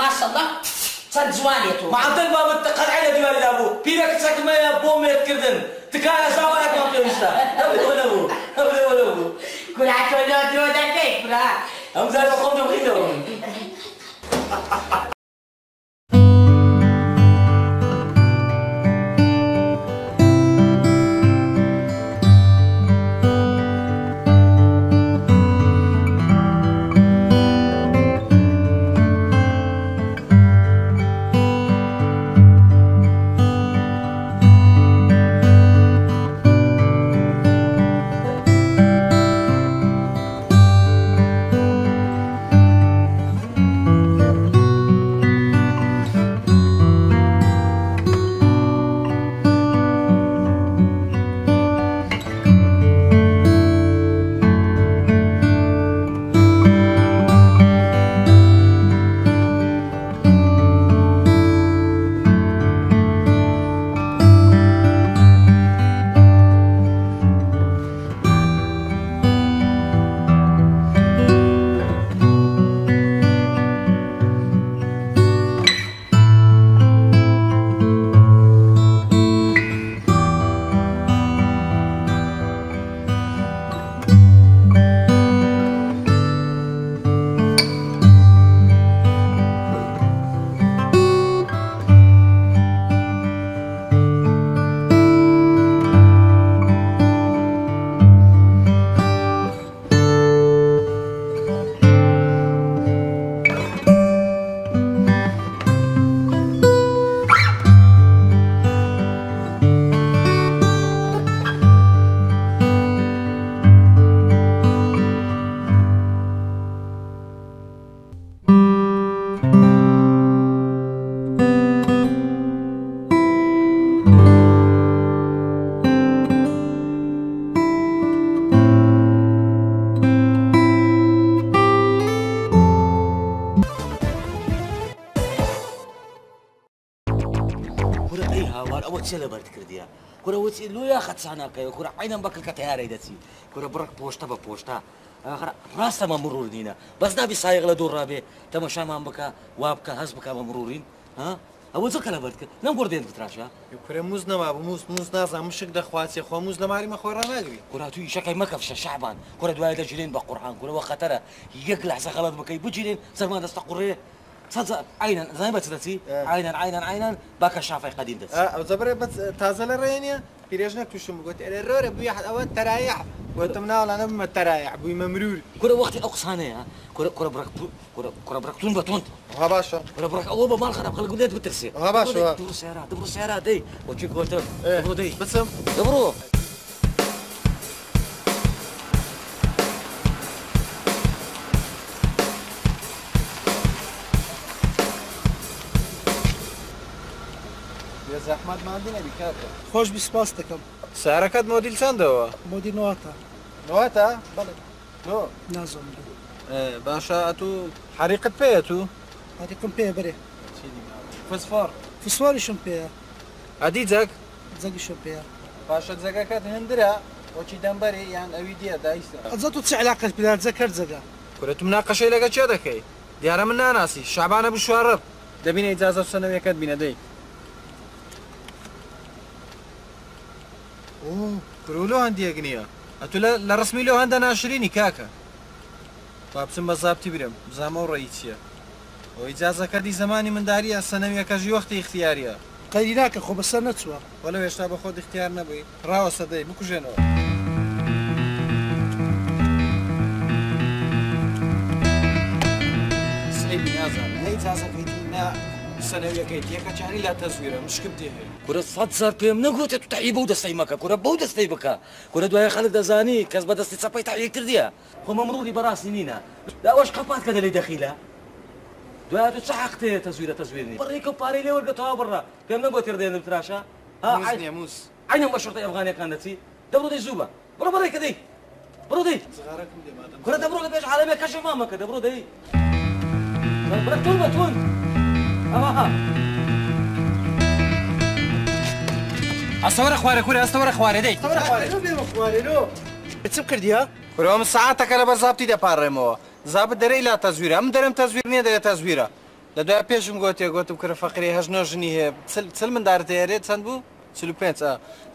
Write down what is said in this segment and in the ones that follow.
ماشەڵڵا چەند جوانێت و معدل بابت قەرعی لە دیواری دابوو پیرەکە چەکمەیە بۆ مێتکردن تکایە زاوایەکمان پێویستە نەبوو نەبوو نەبوو نەبوو کورا تۆ لۆ درۆ دەکەی کورا ئەم زارە خۆم دەبخینەوە کورە ګوره اوس یې لویه خدسانه کوي ګوره عینم به کلکه تیاری دسی ګوره برک پوشته به پوشته آخر راست ما مرور دینا بس نبی سایق لدور رابه تماشا ما بکا واب که هز بکا ما مرورین ها او څه کله ورته نن ګور دین تراشه یو کړه موز نه ما موز موز نه زم شک د خواسي خو موز نه ماري مخور نه غري کړه تو شکه مکف ش شعبان کړه دوه د جنین به قران کړه وختره یک لحظه غلط بکې بجنین سر ما دست قره عینەن زای بە دەچی عینەن عینەن عینەن باکە شافای قەدیم دەست ئەو زەبرێ بەس تازە لە ڕێنە پیرێژنە تووشم بگوت ئەرێ ڕۆرە بووی ئەوە تەرایح گوتم ناوڵانە بمە تەرایح بووی مەمرور کورە وەختی ئەو قسانەیە کورە کورە بڕک کورە بڕکتون بە تۆند ها باشە کورە بڕک ئەوە بە ماڵ خراپ خەڵک دێت بترسێ ها باشە دەبڕ سیارات دەبڕ سیارات دەی وەچی گۆتە دەی بچم دەبڕۆ زەحمەت مادی نەبی کاتە. خۆش بیسپاس دەکەم. سارەکەت مۆدیل چەندەوە؟ مۆدی نواتە. نواتە؟ بەڵێ تۆ. نازۆم باشە ئەتو حریقت پێە تو؟ هەتیکم پێ بەرێ. فسفۆر. فسواریشم پێەیە ئەدی جەک جەگیشم پێەیە باشە جەگەکەت هەندرا وەچی دەمبەری یان ئەوی دیە دایستا ئەجە تو چ علاقت بدار جەکرد جەگە. کورە تو مناقەشەی لەگە چێ دەکەی؟ دیارە من ناناسی شعبانە بشوارڕ دەبینە ئیجازە سەنەوەکەت بینە دەی کرولۆ هەندێک نییە ئەتو لە ڕسمی لەو هەندە ناشرینی کاکە. با بچم بە زابتی برم. بزانمە و ڕێی چییە؟ ئەو ئیجازەکەدی زمانی منداریە سەنەویەکەژی وەختی اختیاریە. قەیری ناکە خۆ بەسەر نەچووە. وەلە هێشتا بە خۆت اختیار نەبووی. ڕاوە سەدەی بکوژێنەوە. نازانم نە ئیجازەکەیتی نا سەنەویەکەی یەکە چانی لا تەزویرە مشکم دێ کورە سەد زار پێم نەگوتێ تو تەعی بەو دەستەی مەکە کورە بەو دەستەی بکە کورە دوای خەڵک دەزانی کەس بە دەستی چەپەی تاعی کردیە خۆ مەمڕوری بەڕاستی نینە داوەش قەپات کە دەلی دەخیلە دوای تو چه حقتێ تەزویرە تەزویرنی بڕێکە و پارەی لێ وەرگەتەوە بڕە پێم نەگوت تێردێنم تراشە موز نییە موز. عینم بە شرطی ئەفغانەکان دەچی دەبڕۆ بڕۆ بڕێ کە دەی بڕۆ دەی زغارەکەم دێ مادەم کورە دەبڕۆ لە پێش عالەمێ کەشە مامەکە دەبڕۆ دەی بڕە تون بە تون ئەوە ئەستەوەرە خوارە کوورە ئەستەوەرە خوارێ دەی چم کردیە کورەوەم سعاتەکە لە بەرزابتی دەپارڕێمەوە زابت دەرەی لا تەزویرە ئەم دەرم تەزویر نییە دەرێت تەزویرە لە دوای پێشم گوتێ گوتم کرە فەقری هەژنۆ ژنی هەیە چل من دارتێرێت چەند بوو چلو پێ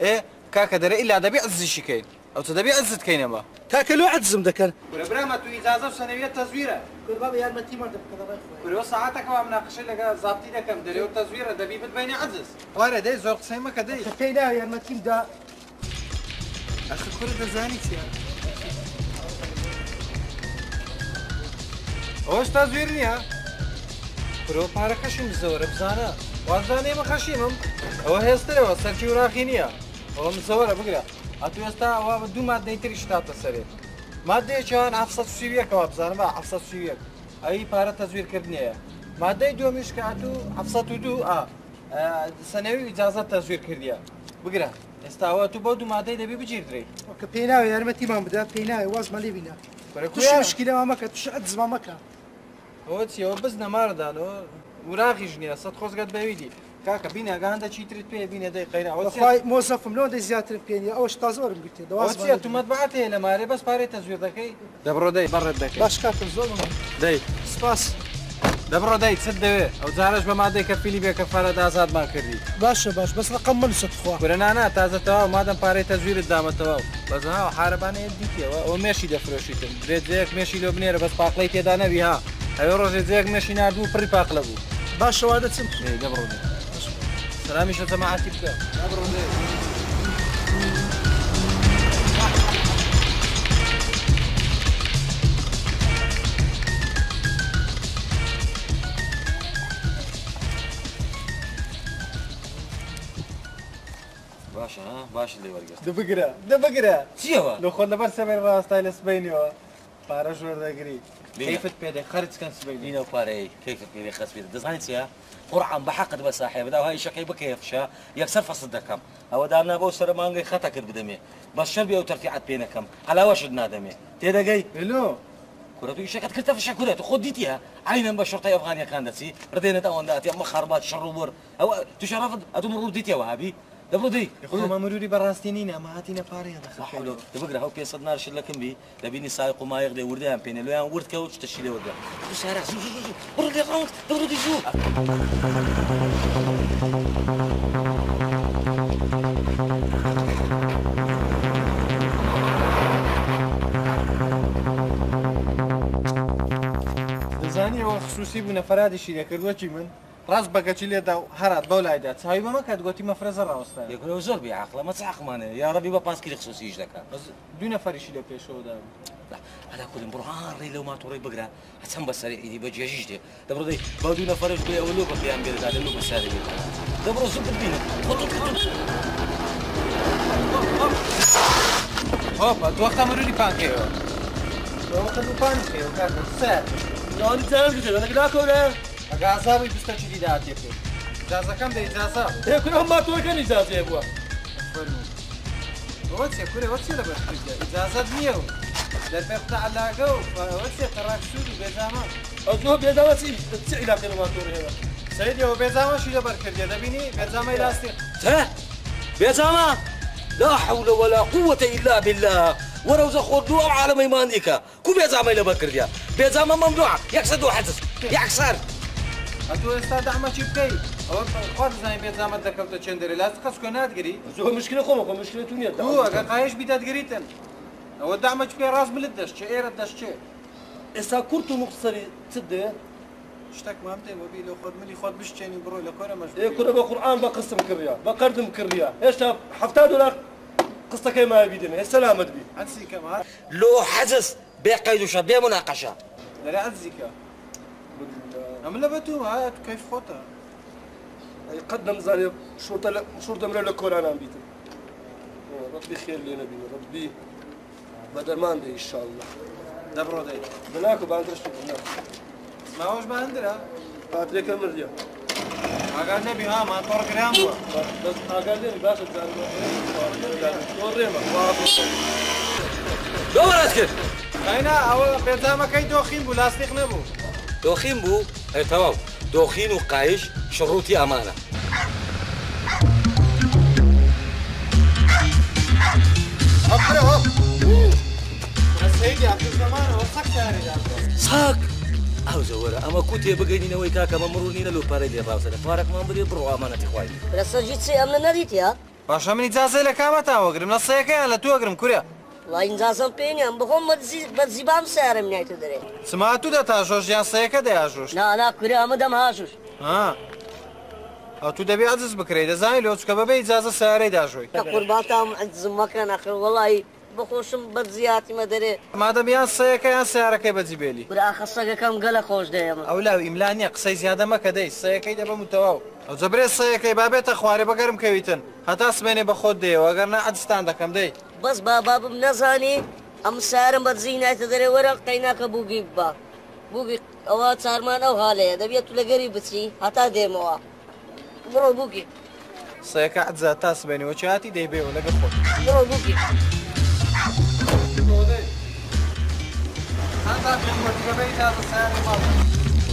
ئێ کاکە دەرە ئیلا دەبی ئەزیشیکەین ئەو چ دەبی ئەزت کەینەوە کاکە لۆ عەجزم دەکەن برامە تو ئیجازە و سەنەویت تەزویرە بابا یارمەتیمان دەکەن کورۆ ساعتەکەەوە مناقشە لەگە زابتی دەکەم دەرێ تەزویرە دەبی بتبینی عزز وارە دەی زۆر قسەی مەکە دەی پێی نا یارمەتیمدا ئەخ کورە دەزانی چیە ئەوش تەزویر نییە کرۆ پارەکەشم زۆرە بزانە وازانێ مە خەشیمم ئەوە هێسترەوە سەرکی وراخی نییە ئەوم زۆرە بگرە ئەتو ئێستا ئەوە بە دوو مادەی تری شتاتە سەرێ. مادەیەکیان ئەفسەویەکەوە بزانم بە ئەفسەویەک ئەی پارە تەزویرکردنیە. مادەی دومیش کاتو ئەفسە دو ئا سەنەوی ئیجازات تەزویر کردیە بگرە ئێستاوە تو بۆ دوو مادەی دەبی بگیردری کە پێی ناوە یارمەتیمان بدا پێی ناوێ واز مەلی بینە. توش مشکلەوە مەکە توش عەجزما مەکە. ئەوە چیەوە بز نەماردانەوە وراغیش نییە سەد خۆزگەت بەویدی. کاکە بینەگەهاندا چیترت پێ بینە دەی قەیرا خی مۆزەفم لۆ دەی زیاتر پێنی ئەوش تازۆرم گوتێ ئەوە تومەت بەعات هەیە لە مارێ بەس پارەی تەزویر دەکەی؟ دەبڕۆ دەی بەڕێت دەکەی. باش کاکەم زۆر دەی. سپاس. دەبڕۆ دەی چت دەوێ؟ ئەو جارش بە مادەی کە فیلی بێ کە فارە دازادمان کردی. باشە باش بەس ڕقم من سخوا گورەنانە تازەتەوە مادەم پارەی تەزویرت دامەتەوە بەزها حارەبانەیە دیتەوە ئەو مێشی دەفرۆشیتم درێجەیەک مێشی لۆ بنێرە بەس پاقلەی تێدا نەبی ها. ئەوێ ڕۆژێ جەیەک مێشی نردوو پڕی پاقلە بوو. باشەوا دەچم دەبڕۆ سلامیش جەماعەتی بکە دەبڕۆ باشە ها؟ باش لێ وەرگرت دەبگرە دەبگرە چیەوە لە خۆ لەبەر سەبەر ڕاستای لە سبینەوە پارە ژۆر دەگری بینە. کەیفت پێدە خەرچکەن سبینی بینە و پارەی کەیفت پێ خەسبێت دەزانیت چیە قڕعان بە حەقت بە ساحێ بدا های شەکەی بکەیفشە یەکسەر فەسد دەکەم ئەوە دامنا بۆ سەر مانگەی خەتە کرد بدەمێ بەس شەر بێ و تەرفیعات پێ نەکەم علاوەشت نادەمێ تێدەگەی هلو كرة يشكت كرت في شكولات خد ديتيها عينا بشرطة أفغانية كانت سي ردينا تاون داتي أما خربات شر وبر أو تشرف أتو مرور ديتيا وهابي دبرو دي خۆمە مروری بەڕاستینی نە ماهاتینە پارەیە حلو تبقى هو بيصد نار شل لكن بي. دبيني سايق وما يغدي وردان بين لو ورد كوتش تشيله وردا بسارع زو زو زو برو دي قوت دبرو دي زو دەزانی ئەوە خصوصی بوو نەفرادیشی دەکردوەکی من؟ راست بە گەچیلێ دا هەرات بەولایدا چاوی بەمە کات گوتی مەفرەزە ڕاستە یەکرەوە زۆر بیعقلە مە چاقمانێ یا ڕەبی بە پاسکیری خصوصیش دەکات دوو نەفەریشی لە پێشەوەدا نه، کورم بڕان ڕێ لەو ماتۆڕی بگرا. هەچەم بەسەری ئیدی بە جێژیش دێ. دەبڕی با دوو نەفەرش بێ ئەوە لۆ بە پێیان بێدا لە لۆ بەسەری بێت دەبڕۆ زوو ببینە هۆپا دووەختا مروری پانکەوە دووەختا دوو پانکەوە نه، سەر. نانی جەرم دەگلا کۆرە. كده كولا ئەگازاوی بستەچی داهاتێ پێ جازەکەم دە كل هم ما توي كان اجازه يا ابو وەچێ لە بەر ئیجازەت نییە و دەربێ قوتە علاگە و وەچێ قەڕاک سوود و بێزامە بيدا واسي تسعي لا كلمه توري هذا سەیدەوە بێزامەشی لەبەر کردێ دەبینی بێزامەی لاستی ها بيزاما لا حول ولا قوة إلا بالله وروز خدوا عالم إيمانك كو بيزاما إلى بكر يا بيزاما ممنوع يكسد وحدث يكسر ئەتو ئێستا دامەچی بکەی ئەوە خوا دەزانین بێزامەت دەکەوتە چێندەرێ لاست قەس کۆ نادگری زو مشكلة خومك مشكلة تونيا دوو ئەگە قایش بیدادگریتن ئەوە دامەچ پێ ڕاست بلت دەشتێ ئێرە دەشتێ إسا كنت مقصري تصدق شتێک مام دێ وەبی لە خۆت ملی خۆت بشتێنی بڕۆ لە کۆرە مەش إيه كنا بقرآن بقسم كريا بقردم كريا إيش تاب حفتاد ولا قصة كيما يبيدنا السلامة بي عزی کەم هات لو حزز بقيد وشا بمناقشة لەرە عزیکە ئەم لە بەتوو هات کەیف خۆتە يقدم زاني شرطة ل... شرطة من الكورانا بيتم ربي خير لنا بينا ربي. بدل ما عندي إن شاء الله. دەبڕۆ دەی بناكو بعد رشتو بناك ماوەش بە هەندرا بعد ليك المريا ئاگار نەبی ها مان تۆڕ گرام بووە بس قال لي باشا زاني وريما دو مرات ئەینا ئەوە پێجامەکەی دۆخین بوو لاستیق نەبوو دوخين بو اي تمام دۆخین بوو هەتەواو دۆخین و قایش شڕوتی ئەمانە ساک! ئەو زەوەرە ئەمە کوتێ بگەینەوەی کاکەمە مڕونی لە لوپارەی لێ ڕاوسەرە پارەکمان بێ بڕۆ ئامانەتی خوای. لە سەرجی چی ئەم لە نەریتە؟ باشە منی جازای لە کامەتاوەگرم لە سەیەکەیان لە توەگرم کورە وای ئینجازم پێیان بخۆم بەرزیبام سیارم نیایتە دەرێ سماتوو دە تا ژۆژیان سەیەکە دەیاژۆش نانا کوری ئەمە دەم هاشوش ئەو تو دەبێ عزز بکرێت دەزانانی لۆچکە بەبێ ئیجازە سیارەی داژۆی کە قورباتام عزم مەکە نەخر وڵی بخۆشم بەرزیاتیمە دەرێ مادەمیان سەیەکەیان سیارەکەی بەجیبێلی برا خەسەگەکەم گەلە خۆش دەیەمە ئەو لاو ئیملانیە قسەی زیادە مەکە دەی سەیەکەی دەبە تەواو ئەو جەبرێت سەیەکەی بابێتە خوارێ بەگەرم کەویتن هەتا سمێنێ بە خۆت دێەوە ئەگەر نە ئەجستان دەکەم دەی بەس بابابم نەزانی ئەم سارم بەرزی نایتە دەرێ وەرە قەیناکە بووگی با. بووگی ئەوە چارمان ئەو حالەیە دەبێت تو لەگەری بچی هەتا دێمەوە بڕۆ بووکی سەیەکە ئەجزا تا سبێنەوە چاتی دەیبێەوە لەگە خۆت بڕۆ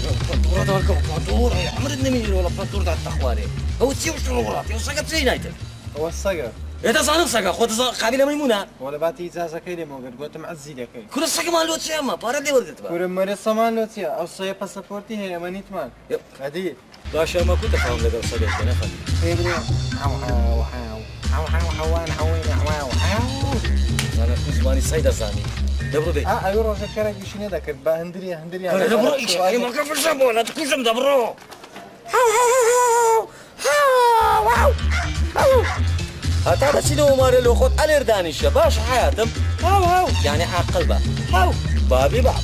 بووکی فاتور عمر النمير ولا فاتور تاع التخواري هو تسيو شنو غلط وسقط زي نايتر ئەوە سەگە هذا صار نفسك خذ قابله ميمونه وڵە باتی ئیجازەکەی لێمەگەر گوتم عزی دەکەی كل السق مال لوتش اما بارا دي کورم مەرە سەمان لۆچیە ئەو سەیە پەسەپۆرتی هەیە ئەمە نیتمان يب. ئەدی باشا ما كنت فاهم لك صديق أنا پێ برێ حاو حاو حاو حاو حاو حوان حوين حواو حاو أنا كنت زماني سيدة زاني دبرو بي ئا ئەوی ڕۆژەکەرە گشتنە دەکرد بە هەندری هەندری دبرو إيش اي ما كان في الزبون لا تكوشم دبرو. هات هذا شنو ماري لو خد الير دانيشه باش حياتم هاو هاو. يعني عاقل بقى هاو. بابي بعض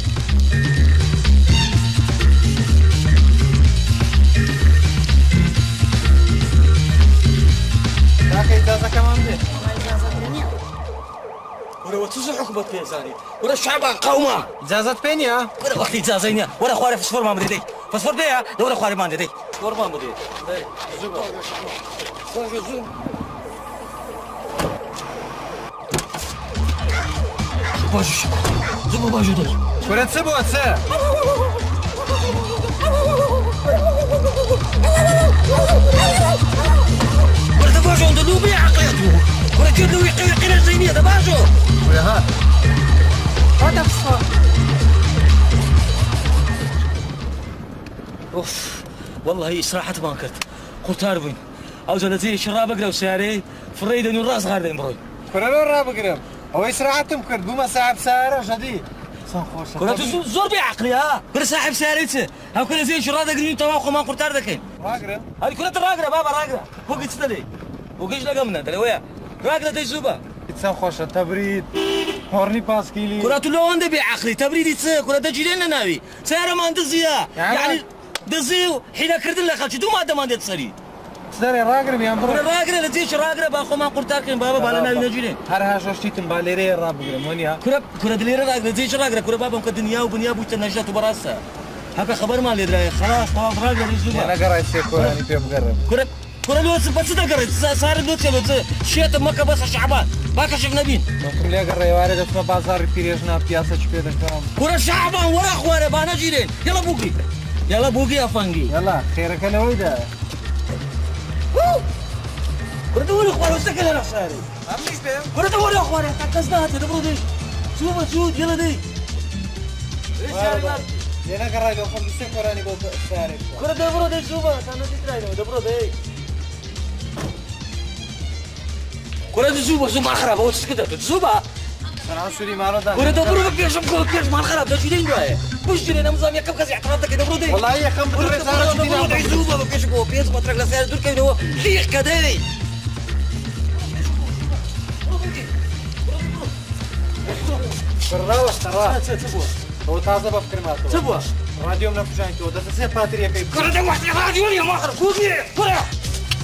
کاکە ئیجازەکەمان بێ ولا وتوزع حكمة في زاني ولا الشعب قومه پێ نیە ولا وقت إجازة ولا خواري فسفور ما بدي فسفور بيها ولا خواري ما بدي فسفور ما بدي باجو زبا باجو دي کورە چ بووە چە ولا باجو عند لوبي عقليته ولا جيب له يقي يقي الزينية ده باجو کورە هات أوف والله صراحة ما كرت قلت هاربين أو زلزي شراب اقرا وساري فريدن الراس غاردين بروي. کورە لۆ ڕابگرم ئەوەی سرعتم کرد بوومە ساحب سارە ژەدی چەند خۆشە كنا تزور زور بعقلي ها. كنا صاحب ساريته ها كنا زي شراب اقرا تواخو ما قلت هاردكين ڕاگرم هذه كنا راقرا بابا راقرا هو قلت تدري وقيش لقمنا ترى ويا رقد دی زوبا اتسام خوشا تبرید. هورنی پاس کیلی. کرا تو لوانده بی عقلی تبریدی چه؟ کرا دجیلن ناوی سهر من دزیا یعنی؟, یعنی دزیو حیله کردن لخلچ دو ماده من دت سری راگر بیام برو. راگر لذیش راگر با خو من قرتار کن. بابا بالا ناوی نجیلن هر هاش رشتیتم بالری را بگیرم. ونیا کرا کرا دلیره راگر لذیش راگر کرا بابا که دنیا و بنیا بوت نجات تو براسه. هكا خبر مالي دراي خلاص طواف راجع للزوبه انا قرا الشيخ كوراني بيبقرب كره ورلوचं बचत करायचं सारे दूध चालवायचं शेत मका बसा शाबा बाका शेफ नवीन Кумляга райваре да сме базар пирежна пјаса чупе да карам. ورا शाबा ورا خواره بانا जिरेन याला बुगी याला बुगी अफांगी Јала, херка не ојде. ورته ورا خواره څنګه لرا ساري ورته ورا خواره تاسو نه ته درو دي. شو ما شو يلا دي. Јена кара ле офам се корани го саре. ورته ورا دي شو ما تاسو نه ترای نو درو دي. دبرو دي كرة تزوبة زوبة خرابة وتسكتها تزوبة سەران سووری ماڵەدا كرة دبرو بيش بكو بيش ما خراب ده جيلين جوايا مش جيلين نظام يكب كذا اعتراضك دبرو دي وڵی یەکەم بڕێ سارە چ دینا زوبة بكش بو بيش بطرق لسيارة دور كيف هو ليخ كدري ڕاوە سەڕا ئەو تازە بە فکرماتەوە تبوا رادیۆم نەفشانیتەوە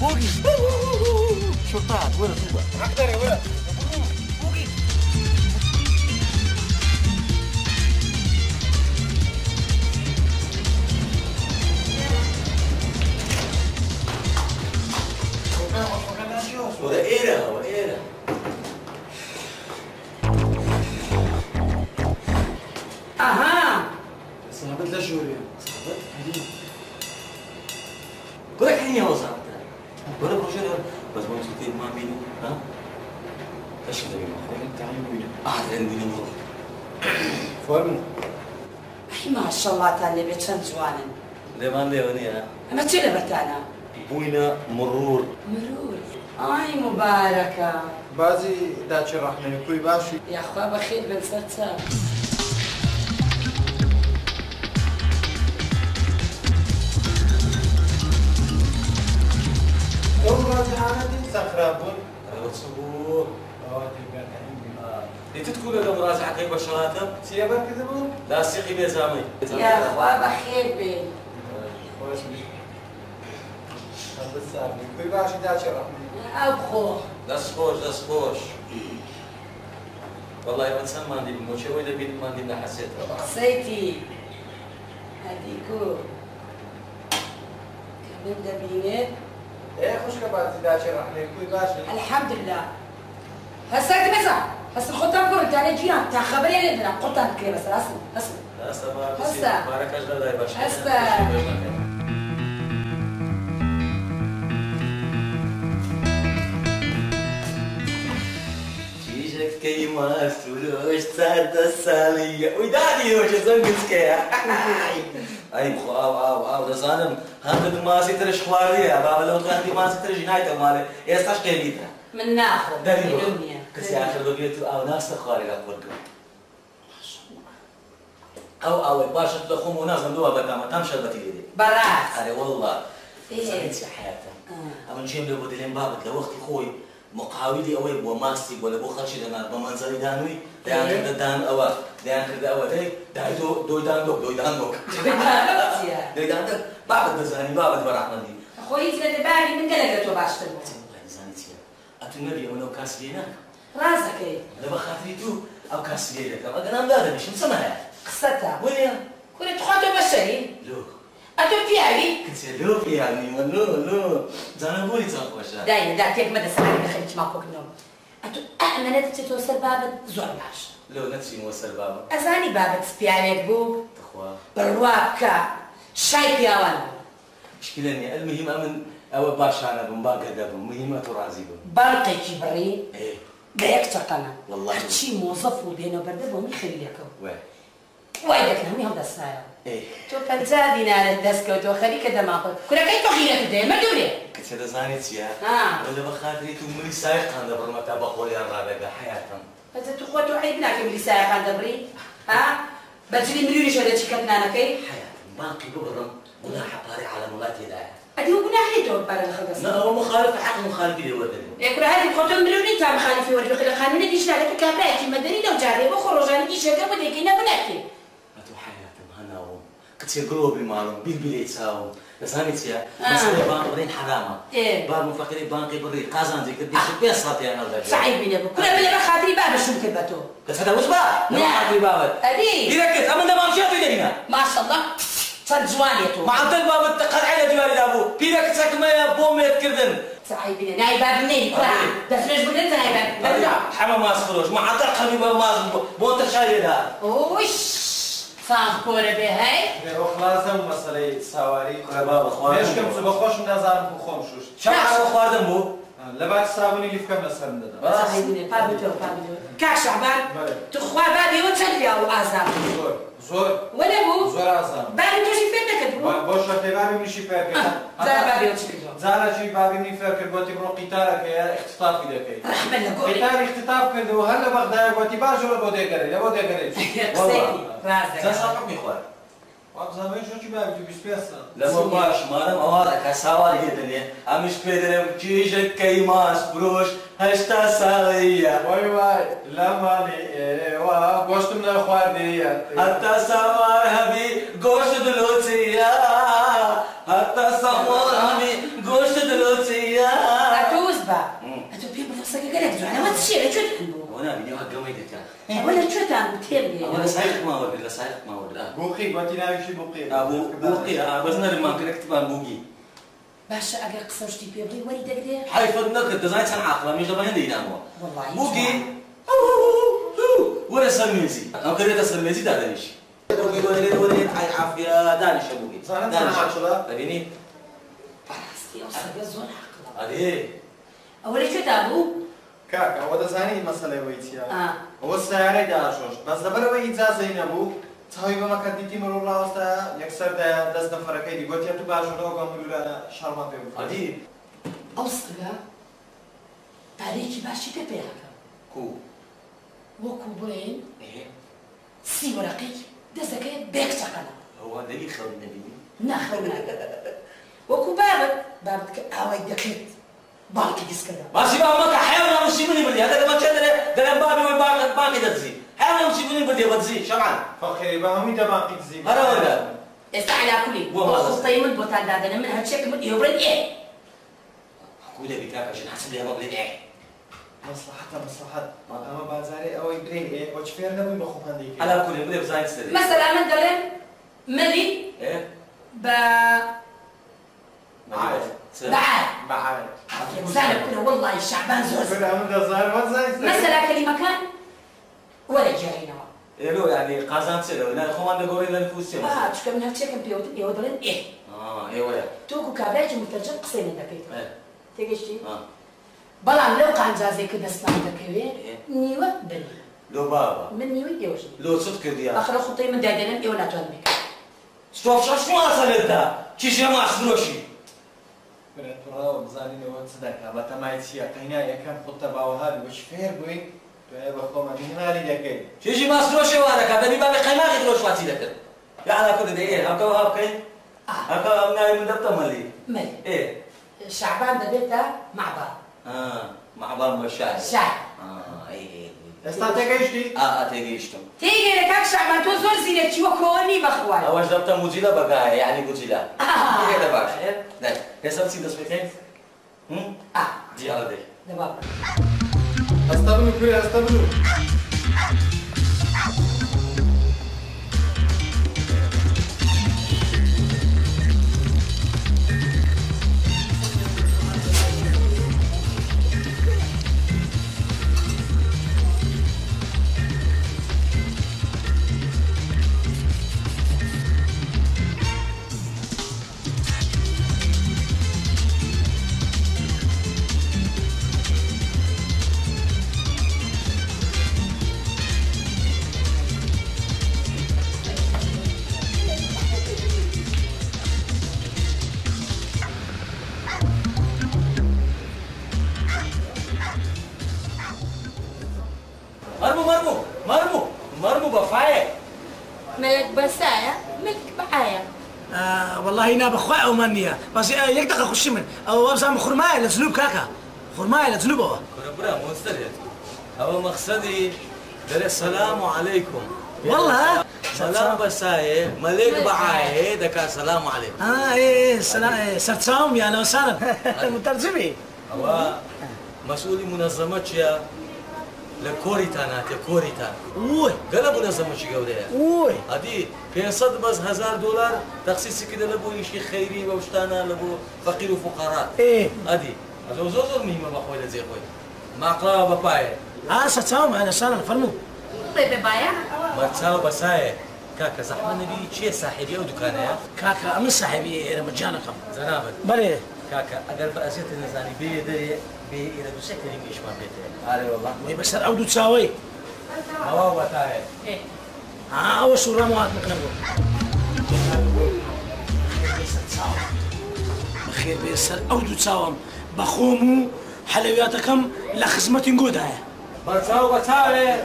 دەسە سێ پاتریەکەی كرة ده واحد راديو يا ماخر فوقي كرة فوقي شرطات وين زوبة حق دەرێ وە ولا إيرا وإيرا Aha! سەبت لە ژوورێ كرة كان يا وزارة كرة كوشر بس ما مسكتين ما بيني. ها؟ إيش كده بيني؟ آه عندي نمرة فۆرم ماشەڵاتان لەبێت چەند جوانن لێمان لێوە نییە ئەمە چێ لە بەتانە بووینە مڕور مرور. ئای مبارەکە بازی داچی ڕحمێنی کوی باشی یاخوا بەخێر بن سەر چاو ئەو ڕازیانەتی سەخراب بوون ئەوە چ بوو دیتت کو لەگەڵ ڕازعەکەی بەشەڵاتە چیە بەرکردبوو لاسیقی بێزامەی یاخوا بەخێر بێن خۆش کوی باشی داچی ڕحمێنی ئەو خۆ دەست خۆش دەست خۆش والله من چەند مادی مۆچەوەی دەبین مادی لە حەسێتەوە قسەیتی هەدیکو کە من دەبینێت ئێ خوشکە بازی داچی ڕحمێنی کوی باشی الحەمدلله هەستا بەسە هەست خۆتان گۆڕتانە گیران تا خەبەرێ لێدرا قوتان بکرێ بەسەر ئەسن ئەسن هەستە هەستە. بارەکەش لەدای باش هەستە. کیژەکەی ماسوولۆش چاردە ساڵیە ئەوی دادی هۆشە زەنگسکەیە ئەی خوا ئاو ئاو ئاو دەزانم هەندێک ماسی ترش خواردیە با لەو غاندی ماسی ترش نایتە ماڵێ. ئێستاش قێلیتە من ناخۆ دەری بۆ. بیرون نییە کەسی آخر ببێت و ئاو ناستە خوارێ لە خۆرگەوە ئەو ئاوەی باشت لە خۆم و نازم دووە بەتامە تام شەربەتی لێدێ بەڕاست. ئەرێ والله. إيه. زانیت چه حياتە ئەمە جێم لێ بۆ دلێن بابت لە وەختی خۆی؟ مقاولی ئەوەی بۆ ماستی بۆ لە بۆ خەڵکی دەنا بە مەنزەری دانووی دەیان کردە دان ئەوە دەیان کردە ئەوە دەی دای تۆ دۆیدان دۆک دۆیدان دۆک دۆیدان دۆک بابت دەزانی بابت بەڕحمەندی خۆی هیچ لە دەباری من گەلەگە تۆ باشتر بوو زانی چیە ئەتو نەبی ئەوە نەو کاسی لێ ناکە ڕازەکەی لە بە خاتری تو ئەو کاسی لێ دەکەم ئەگەر نام دادەنیشم چەمە هەیە قسەتە وەنیە کورە تخوا تۆ بەشەری لۆ ئەتۆ پیاوی کچێ لۆ پیانیمە لۆ لۆ جانە بۆی چەند خۆشە داینە دا تێک مەدە سەرانی بەخەری ئەمەە دەچێتەوە سەر بابەت زۆر باش. لەو نەچینەوە سەر بابە ئەزانی بابەت پیاوێت بوو. بڕوا بکە. شای پیاوان شکلێنی ئەلمهم ئەمن ئەوە باشانە بم باگەدە بم مهمە تو ڕازی بم باڵقێکی بڕی. بە یەک چقەنە هەرچی مۆزەف و بێنە بەردە بۆ میخەریەکەم وێ وای دەکەن هەمی هەڵدەستایە إيه. تۆ پەنجا دینارت دەستکەوتەوە خەریکە دەماخۆت کورەکەی تۆ خیرەت دێ مەدورێ كنت هذا زاني تيا آه. ولا بخاطري تو مني سايق عند برمتا بقول يا رابع حياتهم بەجە تو خۆ تۆ عیب ناکەم لیسایەکان دەبڕی ها بەجلی ملیونی شۆ دەچی کەتنانەکەی حياتهم باقي ببرم. ولا حطاري على مولاتي لا ئەدی و گوناهی تۆ بەرە خەدەست لا هو مخالف حق مخالف لي ودني ئێکورا هەری خۆ تۆ ملیونی تا مخالفی وەربخی لە خانونە دیشنارەکە کابراایکی مەدەنی لەو جارێ بۆ خۆڕۆژانی دیشەکە بۆ دێکی نەبناکێ أتو حياتهم هناهم كنت قلوبي مالهم بالبلي تساوم زاني تيا آه. مسألة بانقرين حرامة إيه. بار مفكرين بانقي بري قازان زي كده بيش بيصاتي أنا ولا بە خاتری بابەشم کرد بە تۆ بس هذا وش بقى؟ لا. لا حاطري بابت ئەدی يركز أما ده ما مشي في دينا ماشەڵڵا چەند جوانێ تۆ مع الدل بابت قرعي لجوالي لابو بيرك ساك ما يا بوم يتكردن سعيد بینە نای بابم نێری کورا دەفرێش بگرن نای بابم حما ما سفروش مع الدل قلبي ما بو تشايل ده ئۆش سام کره به هی؟ به اخلاصم مسئله سواری کره با بخوانم. کم صبح خوش نظرم بخوام شوش. چه خوردم بو لە باش سابوونی لیفکەم لەسەر دەدەم سعيد بینێ پابتۆ پابتۆ کاک شعبان بله. تو خوا بابێەوە چەند پیا و ئازار زۆر زۆر وەنە بوو زۆر ئازان بابی تۆشی فێر نەکرد بوو بۆ شەتێ بابی منیشی فێرکرد زار بابێەوە چ کردووە زارەی بابی منی فێرکرد بۆتی بڕۆ قیتارەکەیە اختتافی دەکەیت ڕحمە لە گۆری قیتار اختتاف کردەوە هەر لە بەغدایە گوتی باش لە بۆ دێگەرێ لە بۆ دێگەرێت قسەیتی ڕاز زين لما باش مالم اوارا كساوار يدني امش بيدرم جيجك كيماس بروش هشتا ئێوە گۆشتم لە خواردەیە حتى سمار هبي قوش دلوتيا حتى سمار هبي کوێت بوو وأنا بيني وحق ميتك ئەوە لە کوێتان بوو تێر بێ وأنا سايق ما ورد لا سايق ما ورد بوقی گوتی ناویشی بوقی ابو بوقي بس نرى ما كنت كتبان بوقي باشە ئەگەر قسە شتی پێ بڵی وەری دەگرێ حيفض نكت دزاين سن عقلا مش دبا هندي نامو والله بوقي ولا سميزي أنا كريت سميزي دا دانيش بوقي ولا ولا اي عافيه دانيش بوقي زانت سنة عشرة. ابيني بەڕاستی ئەو سەگە زۆر عەقڵە عليه ئەوە لە کوێتان بوو کاکە ئەوە دەزانانی مەسلەوەی چیە؟ ئەوە سیارەی داژۆش. بەس لەبەرەوە ئیجازەی نەبوو. چاوی بەمەکە دیتی مرۆ ڕاستە یەکسەر دەست نەفەرەکەی دیگوتیە تو باشەوە گەمرورە شەرمە پێ بڵی ئەو سلا پارێکی باشی پێ پێیاکە کو؟ وەکو بڵێن سی وەرەقێک دەستەکەی بێکچەکەە ئەوە دەی خەڵ نەبینی؟ نەخەڵ وەکو بابەت بابەت کە ئاوای دەکەیت باڵکی دیسکەدا ماشي بقى مكة حيوان مصيبني بدي. هذا ما كان ده بابي وباقي باقي تزي حيوان مصيبني بدي بتزي شمعان فەخێری بە هەمووی دەباقی دزی هذا ولا؟ ئێستا علاکولی والله. خستەی من بۆتان دادەنە من هەرچێکم ئێوڕێن ئێ أقول لك كاكا عشان حسب لي مبلغ إيه مەسلحەتە مەسلحەت ئەمە بازارێ ئەوەی برین ئێ وەچ فێر نەبووی بە خۆپەندێکی على كل بدي بزاين سري مەسەلا من دەڵێن مەلی إيه؟ بە ما دي بس بەعاد بەعاە زانە کورە وەڵی شعبان زۆر ئەمە دەزار وەزای مەسەلا کەلیمەکان وەرە جێڕینەوە إيه لو يعني قازان سيلو لا خمان دقوري لا نفوس سيلو آه چکە من هەرچێکم پێوت ئێوە دەڵێن ئێ آه إيه ويا تۆکو کابراایکی متەرجم قسەی من إيه تێگەشتی آه بەڵام لەو قانجازێک کە دەستان دەکەوێت إيه. نیوە بنی لو بابا من نیوەی ئێوەش لو صدق ديا آخر خوتەی من دادێنن ئێوە ناتوان بکەن ستوف شو شو أصل أنت كيش يا ما أسلوشي ڕاوە بزانینەوە چ دەکا بە تەمای چییە قەینا یەکەم خۆتە باوەهار وەچ فێر بووین دوای بە خۆمە هینالی دەکەی كيجي ما أسلوشي وأنا كذا بيبقى بقيمة يدروش واتي لك يا على كل ده إيه هكذا هكذا هكذا أمنا من دبته ملي مەلی إيه شعبان دەبێتە معبا آه مع بعض مشاعر شاعر إيه ئێستا تێگەیشتی آه أتيجيشتم تێگەرە کاک شعبان تۆ زۆر زیرەکی وە کۆنی بەخوای أواش دبته موزيلا بقى يعني موزيلا آه. إيه ده باش ده كسر سيد اسمتين هم آه دي على دي دەبا هەستا بن و انا بخوا اومانيه بس یک دقیقه خوشیمن او بزام خرمای لزلوب کاکا. خرمای لزلوب او. برا مستريت او مقصدي در السلام عليكم والله سلام بساي ملك بعاي دكا سلام عليكم اه ايه سلام سرتساوم يا لو سلام مترجمي هو مسؤول منظمه لكوريتان هاتي كوريتان اوه قال منظمة شي قولها اوه هذه في صد بس هزار دولار تخصيص كده لبو شيء خيري وشتانا لبو فقير وفقراء إيه هذه هذا زور زور مهمة بخوي زي خوي ما قرا باباي آه سرتساوم أهلا وسهلا فرمو بێ بەبایە مرتاو بساية كاكا زحمة نبي شيء صاحبي أو دكانة كاكا من صاحبي رمجانكم زنابل بلي كاكا أقل بأسيت النزاني بي دري بي إلى دوسكري مش ما بيته علي والله وي بس اودو تساوي هوا وتاعي آه اول شو رامو هات مكنبو بخير بيسر اودو تساوم بخومو حلوياتكم لخزمة نقود هاي مرتاو بتاعي